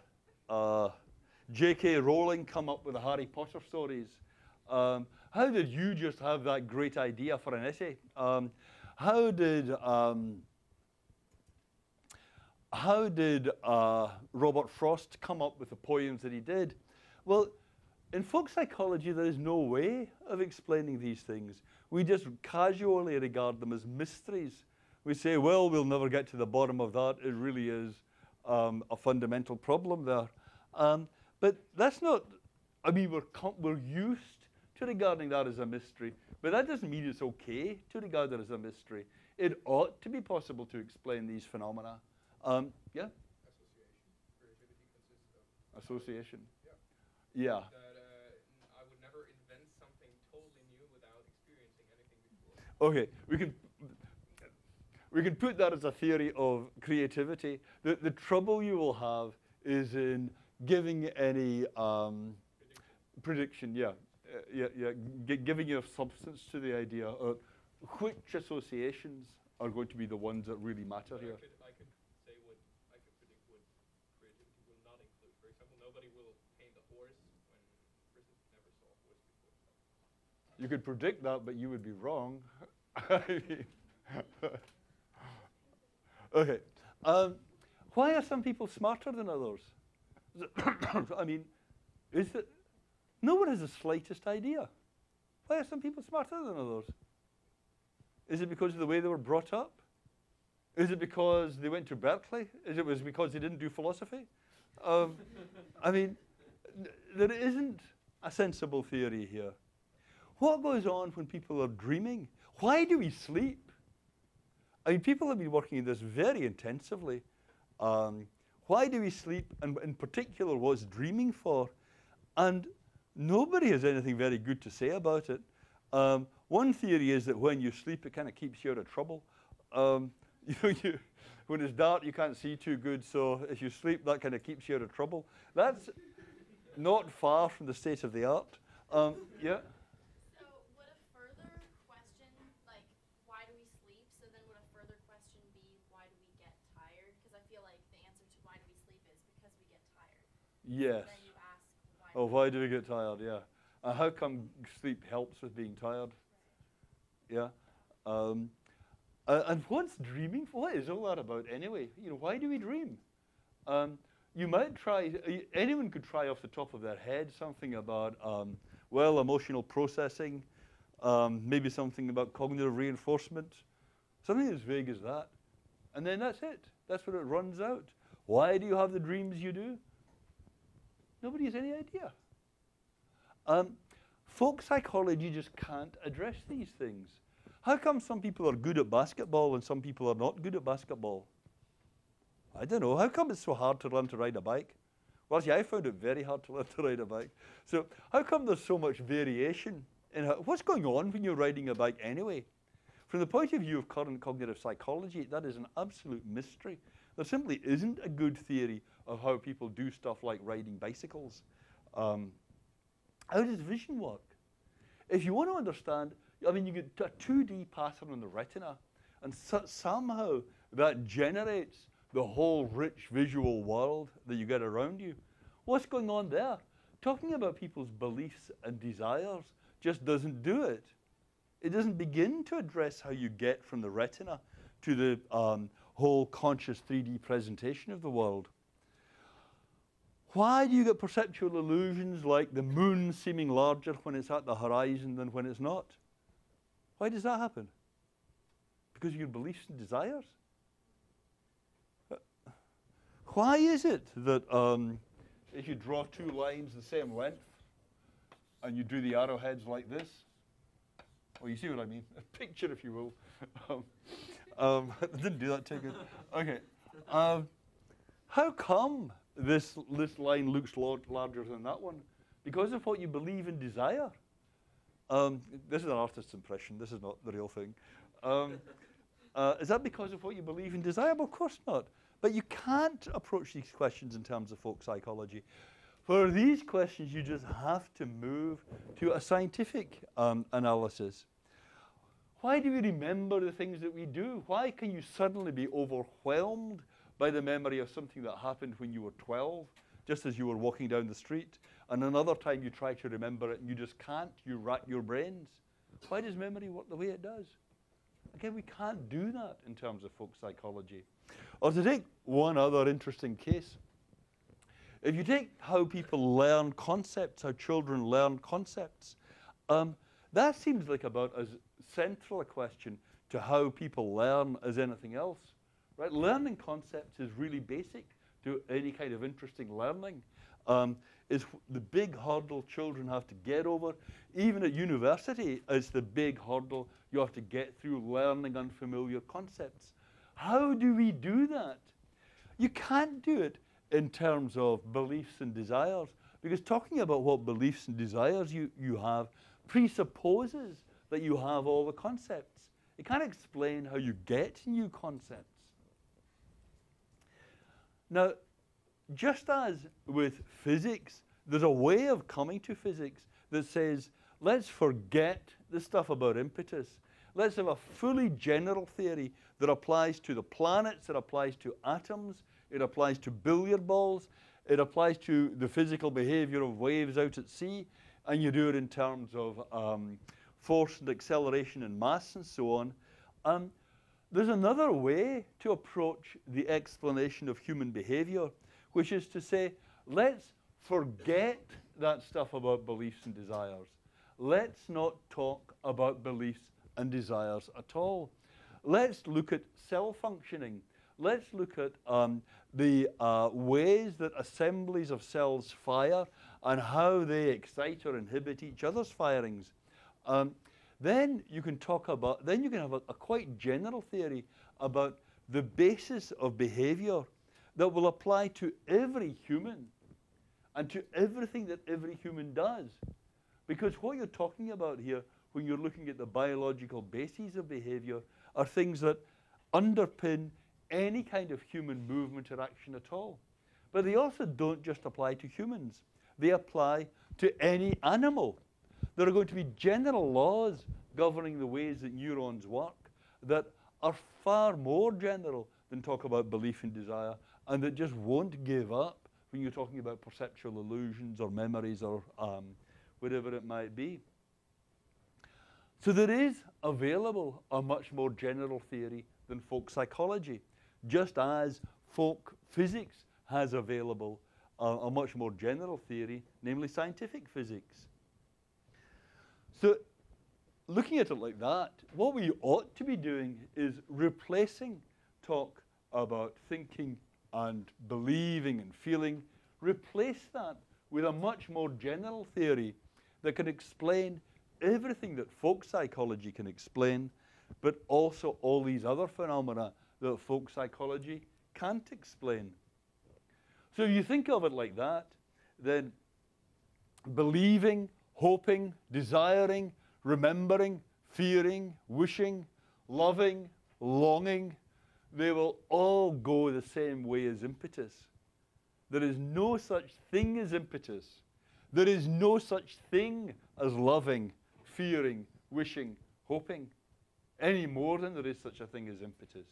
uh, J.K. Rowling come up with the Harry Potter stories? Um, how did you just have that great idea for an essay? Um, how did um, how did uh, Robert Frost come up with the poems that he did? Well, in folk psychology, there is no way of explaining these things. We just casually regard them as mysteries. We say, well, we'll never get to the bottom of that. It really is um, a fundamental problem there. Um, but that's not, I mean, we're, we're used to regarding that as a mystery, but that doesn't mean it's okay to regard it as a mystery. It ought to be possible to explain these phenomena. Um, yeah, Association. Creativity consists of association. Yeah. Yeah. that uh, n- I would never invent something totally new without experiencing anything before. Okay, we can we can put that as a theory of creativity. The the trouble you will have is in giving any um, prediction. Yeah, uh, yeah, yeah. G- giving enough substance to the idea of which associations are going to be the ones that really matter But I here. could, I could say what I could predict what creativity will not include. For example, nobody will paint a horse when a never saw a horse before. You could predict that, but you would be wrong. I mean, okay. Um, why are some people smarter than others? I mean, is it? No one has the slightest idea. Why are some people smarter than others? Is it because of the way they were brought up? Is it because they went to Berkeley? Is it was because they didn't do philosophy? Um, I mean, there isn't a sensible theory here. What goes on when people are dreaming? Why do we sleep? I mean, people have been working on this very intensively. Um, why do we sleep? And in particular, what's dreaming for? And nobody has anything very good to say about it. Um, one theory is that when you sleep, it kind of keeps you out of trouble. Um, you know, you, when it's dark, you can't see too good, so if you sleep, that kind of keeps you out of trouble. That's not far from the state of the art. Um, yeah. So would a further question, like, why do we sleep? So then would a further question be, why do we get tired? Because I feel like the answer to why do we sleep is because we get tired. Yes. Then you ask, why Oh, why do we get tired? Yeah. Uh, how come sleep helps with being tired? Yeah. Um, uh, and what's dreaming? For what is all that about anyway? You know, why do we dream? Um, you might try. Anyone could try off the top of their head something about, um, well, emotional processing, um, maybe something about cognitive reinforcement, something as vague as that, and then that's it. That's when it runs out. Why do you have the dreams you do? Nobody has any idea. Um, folk psychology just can't address these things. How come some people are good at basketball and some people are not good at basketball? I don't know. How come it's so hard to learn to ride a bike? Well, see, I found it very hard to learn to ride a bike. So, how come there's so much variation in how, what's going on when you're riding a bike anyway? From the point of view of current cognitive psychology, that is an absolute mystery. There simply isn't a good theory of how people do stuff like riding bicycles. Um, how does vision work? If you want to understand, I mean, you get a 2D pattern on the retina, and so, somehow that generates the whole rich visual world that you get around you. What's going on there? Talking about people's beliefs and desires just doesn't do it. It doesn't begin to address how you get from the retina to the um, whole conscious 3D presentation of the world. Why do you get perceptual illusions like the moon seeming larger when it's at the horizon than when it's not? Why does that happen? Because of your beliefs and desires? Uh, Why is it that um, if you draw two lines the same length and you do the arrowheads like this, Oh, you see what I mean? A picture, if you will. Um, um, didn't do that too good. Okay. Um, how come this, this line looks lar- larger than that one? Because of what you believe and desire. Um, this is an artist's impression. This is not the real thing. Um, uh, is that because of what you believe and desire? Well, of course not. But you can't approach these questions in terms of folk psychology. For these questions, you just have to move to a scientific um, analysis. Why do we remember the things that we do? Why can you suddenly be overwhelmed by the memory of something that happened when you were 12, just as you were walking down the street? And another time you try to remember it and you just can't, you rack your brains. Why does memory work the way it does? Again, we can't do that in terms of folk psychology. Or to take one other interesting case, if you take how people learn concepts, how children learn concepts, um, that seems like about as central a question to how people learn as anything else. Right? Learning concepts is really basic to any kind of interesting learning. Um, is the big hurdle children have to get over. Even at university, it's the big hurdle you have to get through learning unfamiliar concepts. How do we do that? You can't do it in terms of beliefs and desires, because talking about what beliefs and desires you, you have presupposes that you have all the concepts. It can't explain how you get new concepts. Now, just as with physics, there's a way of coming to physics that says, let's forget the stuff about impetus. Let's have a fully general theory that applies to the planets, it applies to atoms, it applies to billiard balls, it applies to the physical behavior of waves out at sea, and you do it in terms of um, force and acceleration and mass and so on. Um, there's another way to approach the explanation of human behavior, which is to say, let's forget that stuff about beliefs and desires. Let's not talk about beliefs and desires at all. Let's look at cell functioning. Let's look at um, the uh, ways that assemblies of cells fire and how they excite or inhibit each other's firings. Um, then you can talk about, then you can have a, a quite general theory about the basis of behavior that will apply to every human and to everything that every human does. Because what you're talking about here, when you're looking at the biological bases of behavior, are things that underpin any kind of human movement or action at all. But they also don't just apply to humans, they apply to any animal. There are going to be general laws governing the ways that neurons work that are far more general than talk about belief and desire and that just won't give up when you're talking about perceptual illusions or memories or um, whatever it might be. So there is available a much more general theory than folk psychology, just as folk physics has available a, a much more general theory, namely scientific physics. So looking at it like that, what we ought to be doing is replacing talk about thinking and believing and feeling, replace that with a much more general theory that can explain everything that folk psychology can explain, but also all these other phenomena that folk psychology can't explain. So if you think of it like that, then believing, hoping, desiring, remembering, fearing, wishing, loving, longing, they will all go the same way as impetus. There is no such thing as impetus. There is no such thing as loving, fearing, wishing, hoping, any more than there is such a thing as impetus.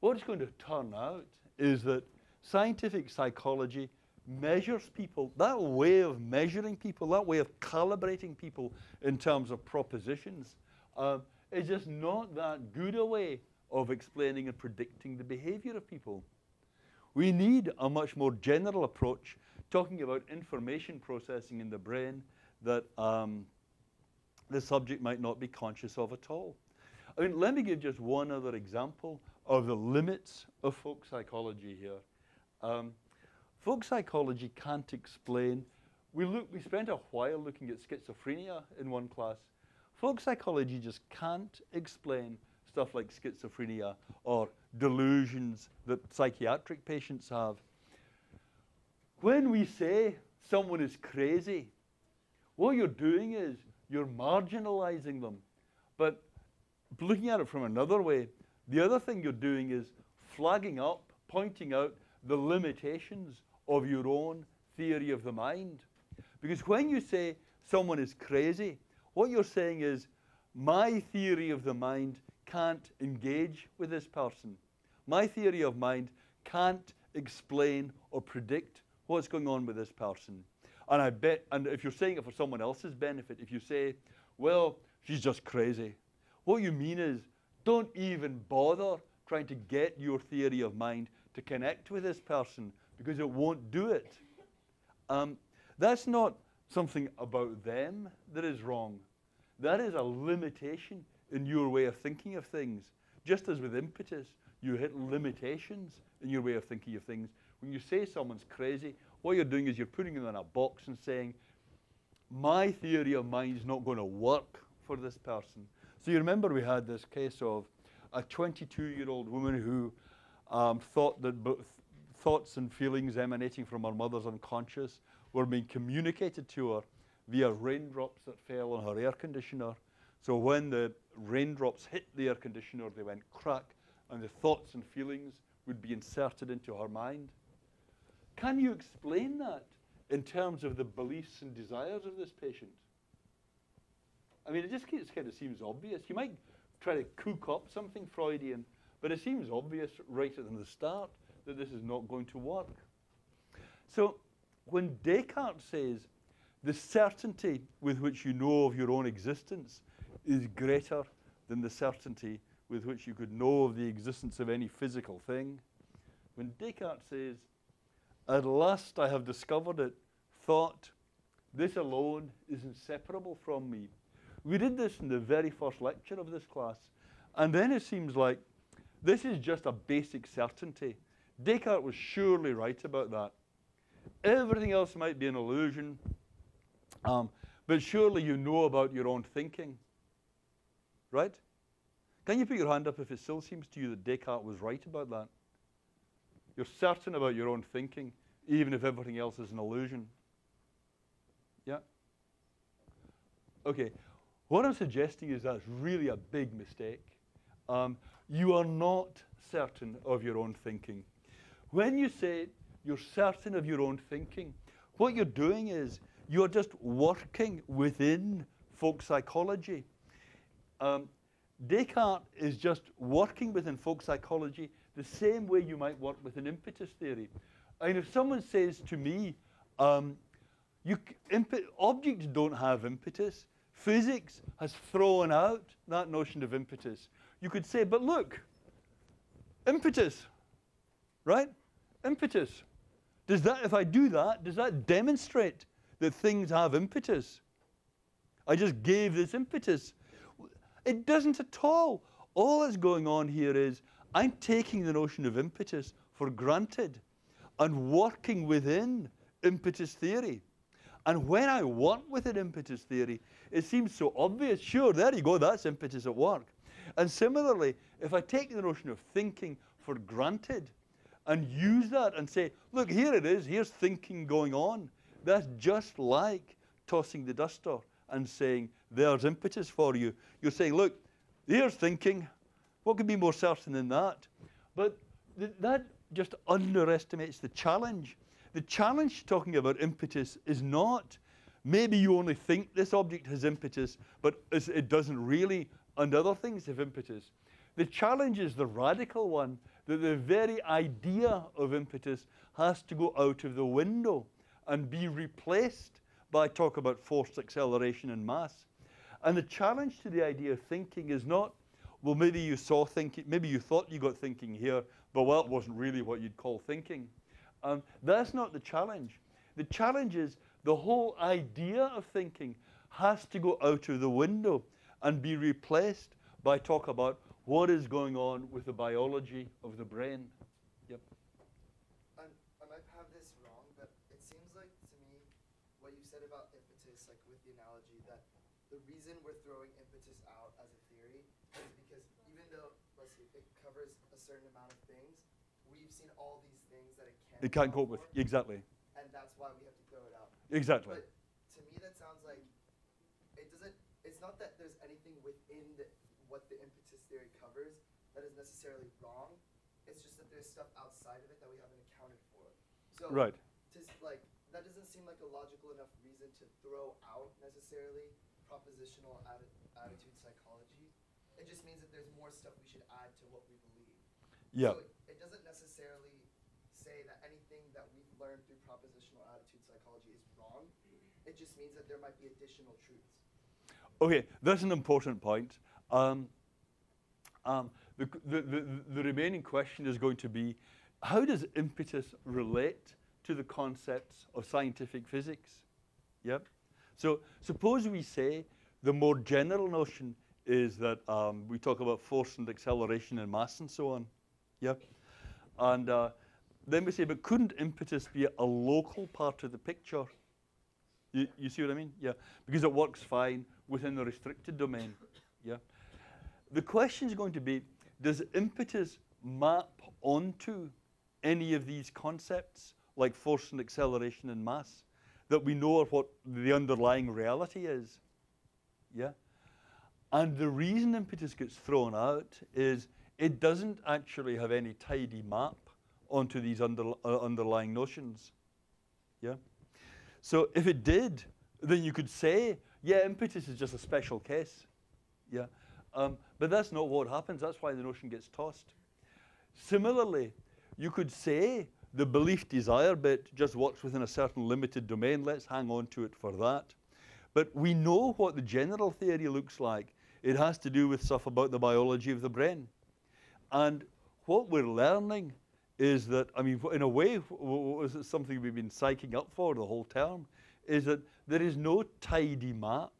What's going to turn out is that scientific psychology measures people, that way of measuring people, that way of calibrating people in terms of propositions, uh, is just not that good a way of explaining and predicting the behavior of people. We need a much more general approach, talking about information processing in the brain that um, the subject might not be conscious of at all. I mean, let me give just one other example of the limits of folk psychology here. Um, folk psychology can't explain. We, look, we spent a while looking at schizophrenia in one class. Folk psychology just can't explain stuff like schizophrenia or delusions that psychiatric patients have. When we say someone is crazy, what you're doing is you're marginalizing them. But looking at it from another way, the other thing you're doing is flagging up, pointing out the limitations of your own theory of the mind. Because when you say someone is crazy, what you're saying is, my theory of the mind can't engage with this person. My theory of mind can't explain or predict what's going on with this person. And I bet, and if you're saying it for someone else's benefit, if you say, well, she's just crazy, what you mean is, don't even bother trying to get your theory of mind to connect with this person because it won't do it. Um, that's not something about them that is wrong. That is a limitation in your way of thinking of things. Just as with impetus, you hit limitations in your way of thinking of things. When you say someone's crazy, what you're doing is you're putting them in a box and saying, my theory of mind is not going to work for this person. So you remember we had this case of a 22-year-old woman who um, thought that thoughts and feelings emanating from her mother's unconscious were being communicated to her via raindrops that fell on her air conditioner. So when the raindrops hit the air conditioner, they went crack, and the thoughts and feelings would be inserted into her mind. Can you explain that in terms of the beliefs and desires of this patient? I mean, it just kind of seems obvious. You might try to cook up something Freudian, but it seems obvious right at the start that this is not going to work. So when Descartes says the certainty with which you know of your own existence is greater than the certainty with which you could know of the existence of any physical thing, when Descartes says, At last I have discovered it, thought, this alone is inseparable from me. We did this in the very first lecture of this class, and then it seems like this is just a basic certainty. Descartes was surely right about that. Everything else might be an illusion, um, but surely you know about your own thinking, right? Can you put your hand up if it still seems to you that Descartes was right about that? You're certain about your own thinking, even if everything else is an illusion. Yeah? Okay. What I'm suggesting is that's really a big mistake. Um, you are not certain of your own thinking. When you say you're certain of your own thinking, what you're doing is you're just working within folk psychology. Um, Descartes is just working within folk psychology the same way you might work with an impetus theory. And if someone says to me, um, you, objects don't have impetus, physics has thrown out that notion of impetus. You could say, but look, impetus, right? Impetus. Does that, if I do that, does that demonstrate that things have impetus? I just gave this impetus. It doesn't at all. All that's going on here is I'm taking the notion of impetus for granted and working within impetus theory. And when I work with an impetus theory, it seems so obvious. Sure, there you go, that's impetus at work. And similarly, if I take the notion of thinking for granted and use that and say, look, here it is, here's thinking going on, that's just like tossing the duster and saying, there's impetus for you. You're saying, look, here's thinking. What could be more certain than that? But th- that just underestimates the challenge. The challenge talking about impetus is not maybe you only think this object has impetus, but it doesn't really, and other things have impetus. The challenge is the radical one that the very idea of impetus has to go out of the window and be replaced by talk about forced acceleration and mass. And the challenge to the idea of thinking is not, well, maybe you saw thinking, maybe you thought you got thinking here, but well, it wasn't really what you'd call thinking. Um, that's not the challenge. The challenge is the whole idea of thinking has to go out of the window and be replaced by talk about what is going on with the biology of the brain. Yep. I'm, I might have this wrong, but it seems like to me what you said about impetus, like with the analogy that the reason we're throwing impetus out as a theory is because even though, let's see, it covers a certain amount of things, we've seen all these things that it can't. It can't cope with. for, Exactly. And that's why we have to throw it out. Exactly. But to me, that sounds like it doesn't. It's not that there's anything within the, what the impetus theory covers that is necessarily wrong. It's just that there's stuff outside of it that we haven't accounted for. So Right. to like that doesn't seem like a logical enough reason to throw out necessarily propositional atti- attitude psychology. It just means that there's more stuff we should add to what we believe. Yeah. So it doesn't necessarily say that anything that we've learned through propositional attitude psychology is wrong. It just means that there might be additional truths. Okay, that's an important point. Um, um, the, the, the, the remaining question is going to be how does impetus relate to the concepts of scientific physics? Yep. So suppose we say the more general notion is that um, we talk about force and acceleration and mass and so on. Yep. And uh, then we say, but couldn't impetus be a local part of the picture? You, you see what I mean? Yeah. Because it works fine within the restricted domain. Yeah. The question is going to be, does impetus map onto any of these concepts, like force and acceleration and mass, that we know are what the underlying reality is? Yeah. And the reason impetus gets thrown out is it doesn't actually have any tidy map onto these under, uh, underlying notions. Yeah. So if it did, then you could say, yeah, impetus is just a special case. Yeah. Um, but that's not what happens. That's why the notion gets tossed. Similarly, you could say the belief desire bit just works within a certain limited domain. Let's hang on to it for that. But we know what the general theory looks like. It has to do with stuff about the biology of the brain. And what we're learning is that, I mean, in a way, something we've been psyching up for the whole term, is that there is no tidy map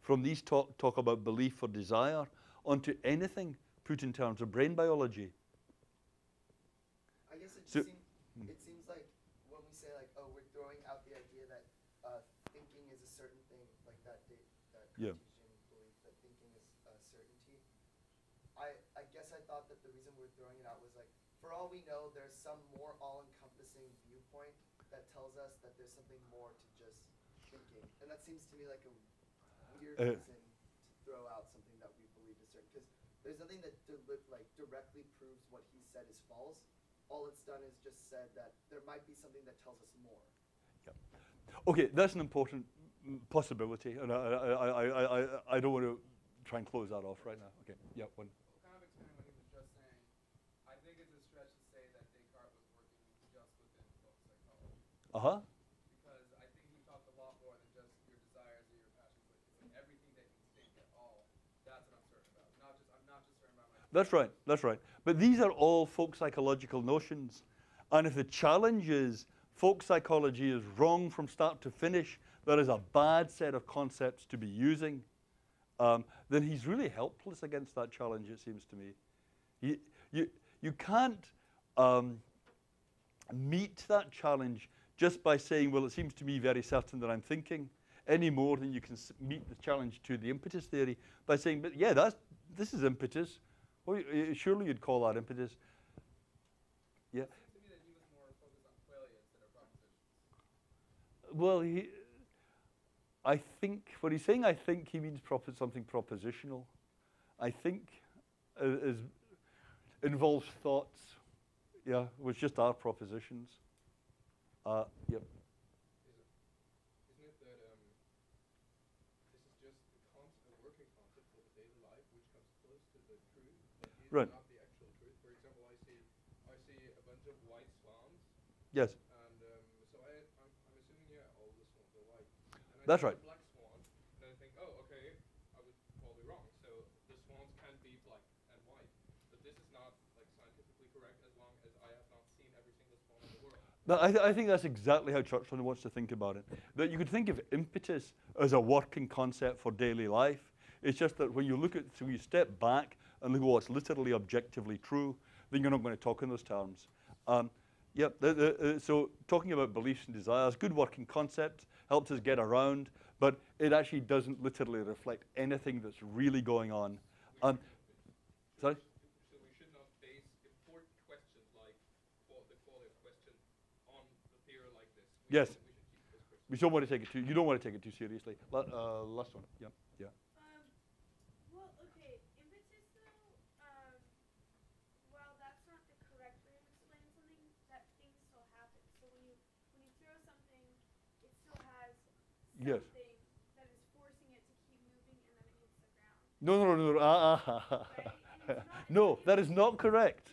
from these talk, talk about belief or desire onto anything put in terms of brain biology. I guess it So- seem, it seems like when we say like, oh, we're throwing out the idea that uh, thinking is a certain thing, like that that Yeah. Cartesian belief that thinking is a certainty. I I guess I thought that the reason we're throwing it out was like, for all we know, there's some more all-encompassing viewpoint that tells us that there's something more to thinking, and that seems to me like a weird Uh. reason to throw out something that we believe is certain, because there's nothing that deli- like directly proves what he said is false. All it's done is just said that there might be something that tells us more. Okay, that's an important mm, possibility, and I, I, I, I, I, I don't want to try and close that off right now. Okay, yeah, one. Well, kind of expanding what he was just saying, I think it's a stretch to say that Descartes was working just within folk psychology. Uh huh. Because I think he talked a lot more than just your desires or your passions, but it's like everything that you think at all. That's what I'm certain about. Not just I'm not just certain about my. That's right, that's right. But these are all folk psychological notions. And if the challenge is folk psychology is wrong from start to finish, that is a bad set of concepts to be using, um, then he's really helpless against that challenge, it seems to me. You, you, you can't um, meet that challenge just by saying, well, it seems to me very certain that I'm thinking, any more than you can meet the challenge to the impetus theory by saying, but yeah, that's, this is impetus. Well, surely you'd call that impetus. Yeah. Was. Well, he, I think, when he's saying I think, he means propo- something propositional. I think uh, is, involves thoughts, yeah, which just are propositions. Uh, yep. Isn't it that um, this is just a, concept, a working concept for the daily life, which comes close to the truth, but is Right. not the actual truth? For example, I see, I see a bunch of white swans, Yes. and um, so I, I'm, I'm assuming, yeah, all the swans are white. And I That's right. a black swan, and I think, oh, okay, I was probably wrong. So the swans can be black and white, but this is not like scientifically correct as long as I have not seen every single swan in the world. No, I, th- I think that's exactly how Churchland wants to think about it. That you could think of impetus as a working concept for daily life. It's just that when you look at, so you step back and look at what's literally objectively true, then you're not going to talk in those terms. Um, yep. The, the, uh, so talking about beliefs and desires, good working concept, helps us get around but it actually doesn't literally reflect anything that's really going on. Um, sorry? So we should not base important questions like qual- the quality of question on the theory like this. We Yes. we should keep this. We don't want to take it too. You don't want to take it too seriously. Uh, last one. Yeah. Yeah. Um, well, okay, impetus though, um, well, that's not the correct way of explaining something, that thing still happens. So when you, when you throw something, it still has Yes. something that is forcing it to keep moving and then it hits the ground, No, no, no, no. Ah, ah, ah, right? ah. No, that is not correct.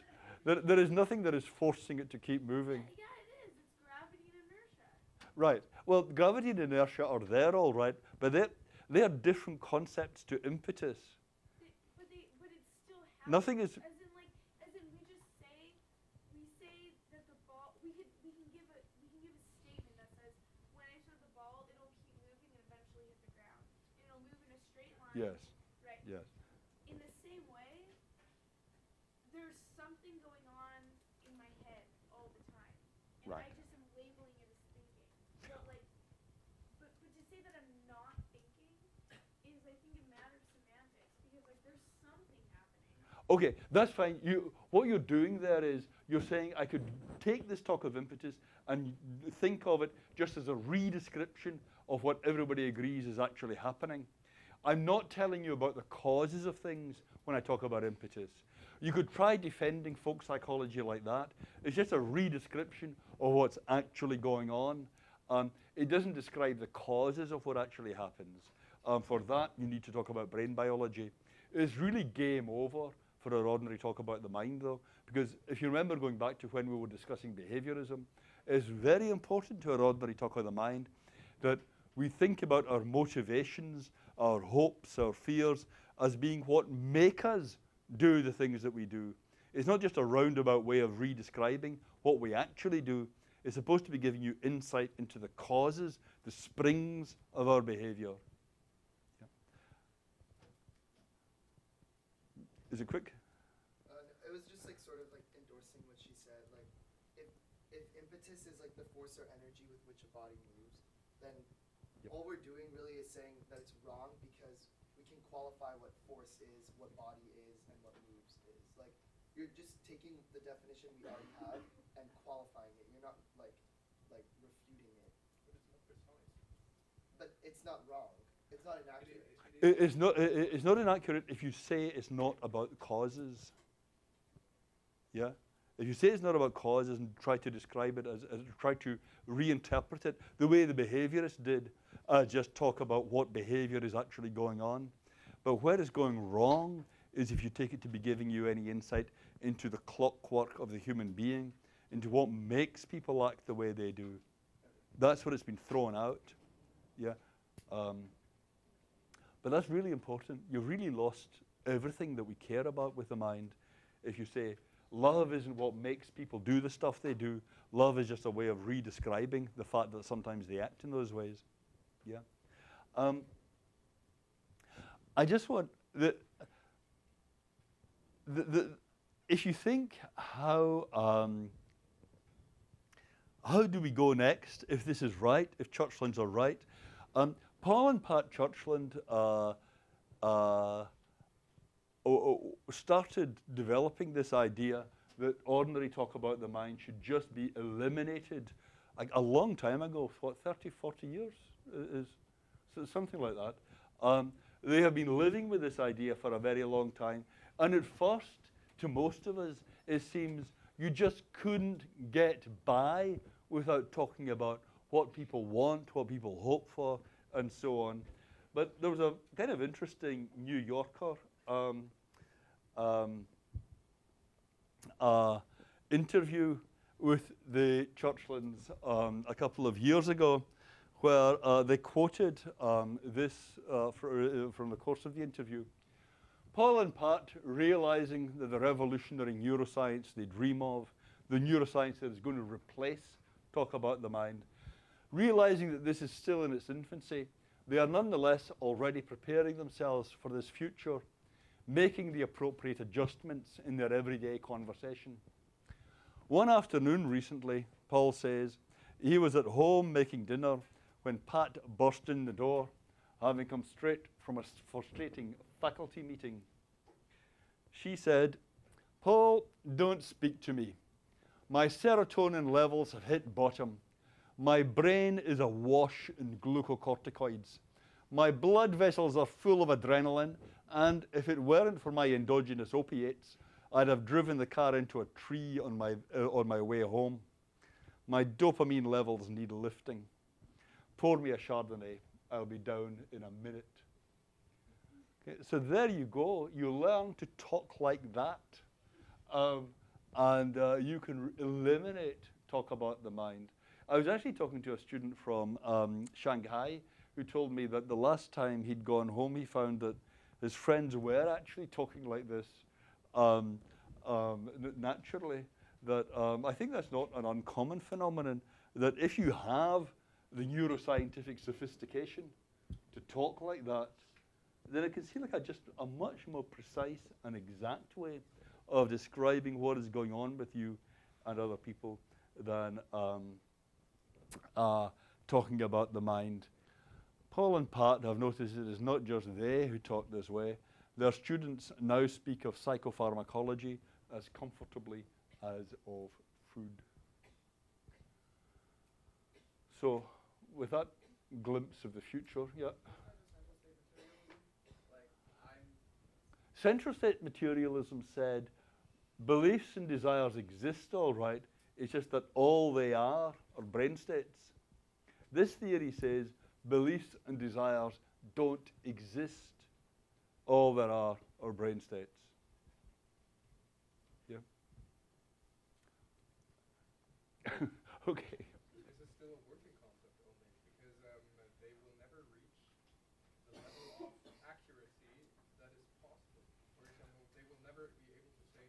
There, there is nothing that is forcing it to keep moving. Yeah, it is, it's gravity and inertia. Right. Well, gravity and inertia are there, all right, but they they are different concepts to impetus. They, but they, but still. Nothing is- As in, like, as in, we just say, we say that the ball. We could, we can give a, we can give a statement that says, when I shove the ball, it'll keep moving and eventually hit the ground, and it'll move in a straight line. Yes. Right. Yes. In the same way, there's something going on in my head all the time, and Right. I just am labeling it as thinking. But like, but but to say that I'm not thinking is, I think, a matter of semantics because like there's something happening. Okay, that's fine. You, what you're doing there is you're saying I could take this talk of impetus and think of it just as a re-description of what everybody agrees is actually happening. I'm not telling you about the causes of things when I talk about impetus. You could try defending folk psychology like that. It's just a re-description of what's actually going on. Um, it doesn't describe the causes of what actually happens. Um, for that, you need to talk about brain biology. It's really game over for our ordinary talk about the mind, though, because if you remember going back to when we were discussing behaviorism, it's very important to our ordinary talk of the mind that we think about our motivations, our hopes, our fears as being what make us do the things that we do. It's not just a roundabout way of re-describing what we actually do. It's supposed to be giving you insight into the causes, the springs of our behavior. Yeah. Is it quick? Uh, it was just like sort of like endorsing what she said. Like, if if impetus is like the force or energy with which a body moves, then. All we're doing really is saying that it's wrong because we can qualify what force is, what body is, and what moves is. Like, you're just taking the definition we already have and qualifying it. You're not like like refuting it. But it's not precise. But it's not wrong. It's not inaccurate. it It- It's not, it- it's not inaccurate if you say it's not about causes. Yeah? If you say it's not about causes and try to describe it as, as try to reinterpret it the way the behaviorists did, uh, just talk about what behavior is actually going on. But where it's going wrong is if you take it to be giving you any insight into the clockwork of the human being, into what makes people act the way they do. That's what it's been thrown out. Yeah. Um, but that's really important. You've really lost everything that we care about with the mind if you say love isn't what makes people do the stuff they do. Love is just a way of re-describing the fact that sometimes they act in those ways. Yeah. Um, I just want the, the, the if you think how um, how do we go next if this is right, if Churchlands are right? Um, Paul and Pat Churchland uh, uh, started developing this idea that ordinary talk about the mind should just be eliminated like a long time ago, what, 30, 40 years is so something like that. Um, they have been living with this idea for a very long time. And at first, to most of us, it seems you just couldn't get by without talking about what people want, what people hope for, and so on. But there was a kind of interesting New Yorker um, um, uh, interview with the Churchlands um, a couple of years ago, where uh, they quoted um, this uh, fr- uh, from the course of the interview. Paul and Pat, realizing that the revolutionary neuroscience they dream of, the neuroscience that is going to replace talk about the mind, realizing that this is still in its infancy, they are nonetheless already preparing themselves for this future, making the appropriate adjustments in their everyday conversation. One afternoon recently, Paul says, he was at home making dinner when Pat burst in the door, having come straight from a frustrating faculty meeting. She said, Paul, don't speak to me. My serotonin levels have hit bottom. My brain is awash in glucocorticoids. My blood vessels are full of adrenaline, and if it weren't for my endogenous opiates, I'd have driven the car into a tree on my, uh, on my way home. My dopamine levels need lifting. Pour me a Chardonnay. I'll be down in a minute. Okay, so there you go. You learn to talk like that. Um, and uh, you can eliminate talk about the mind. I was actually talking to a student from um, Shanghai who told me that the last time he'd gone home, he found that his friends were actually talking like this um, um, naturally. That um, I think that's not an uncommon phenomenon. That if you have the neuroscientific sophistication to talk like that, then it can seem like a just a much more precise and exact way of describing what is going on with you and other people than um, uh, talking about the mind. Paul and Pat have noticed it is not just they who talk this way. Their students now speak of psychopharmacology as comfortably as of food. So, with that glimpse of the future, yeah. Central state materialism said beliefs and desires exist all right, it's just that all they are are brain states. This theory says beliefs and desires don't exist, all there are are brain states. Yeah? okay. This is still a working concept only because um, they will never reach the level of accuracy that is possible. For example, they will never be able to say,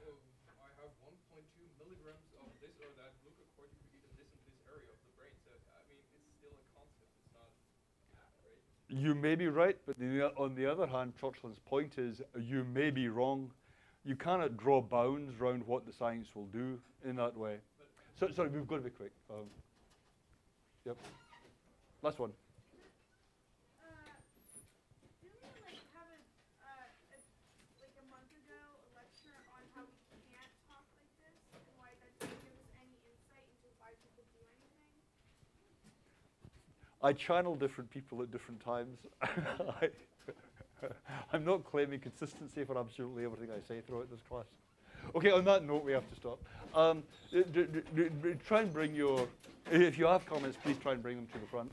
"Oh, I have 1.2 milligrams of this or that glucocorticoid in this and this area of the brain." So I mean, it's still a concept. It's not right. You may be right, but the, on the other hand, Churchland's point is you may be wrong. You cannot draw bounds around what the science will do in that way. So, sorry, we've got to be quick. Um, yep. Last one. Uh, didn't we like have a, uh, a like a month ago a lecture on how we can't talk like this and why that doesn't give us any insight into why people do anything? I channel different people at different times. I, I'm not claiming consistency for absolutely everything I say throughout this class. Okay, on that note, we have to stop. Um, try and bring your, if you have comments, please try and bring them to the front.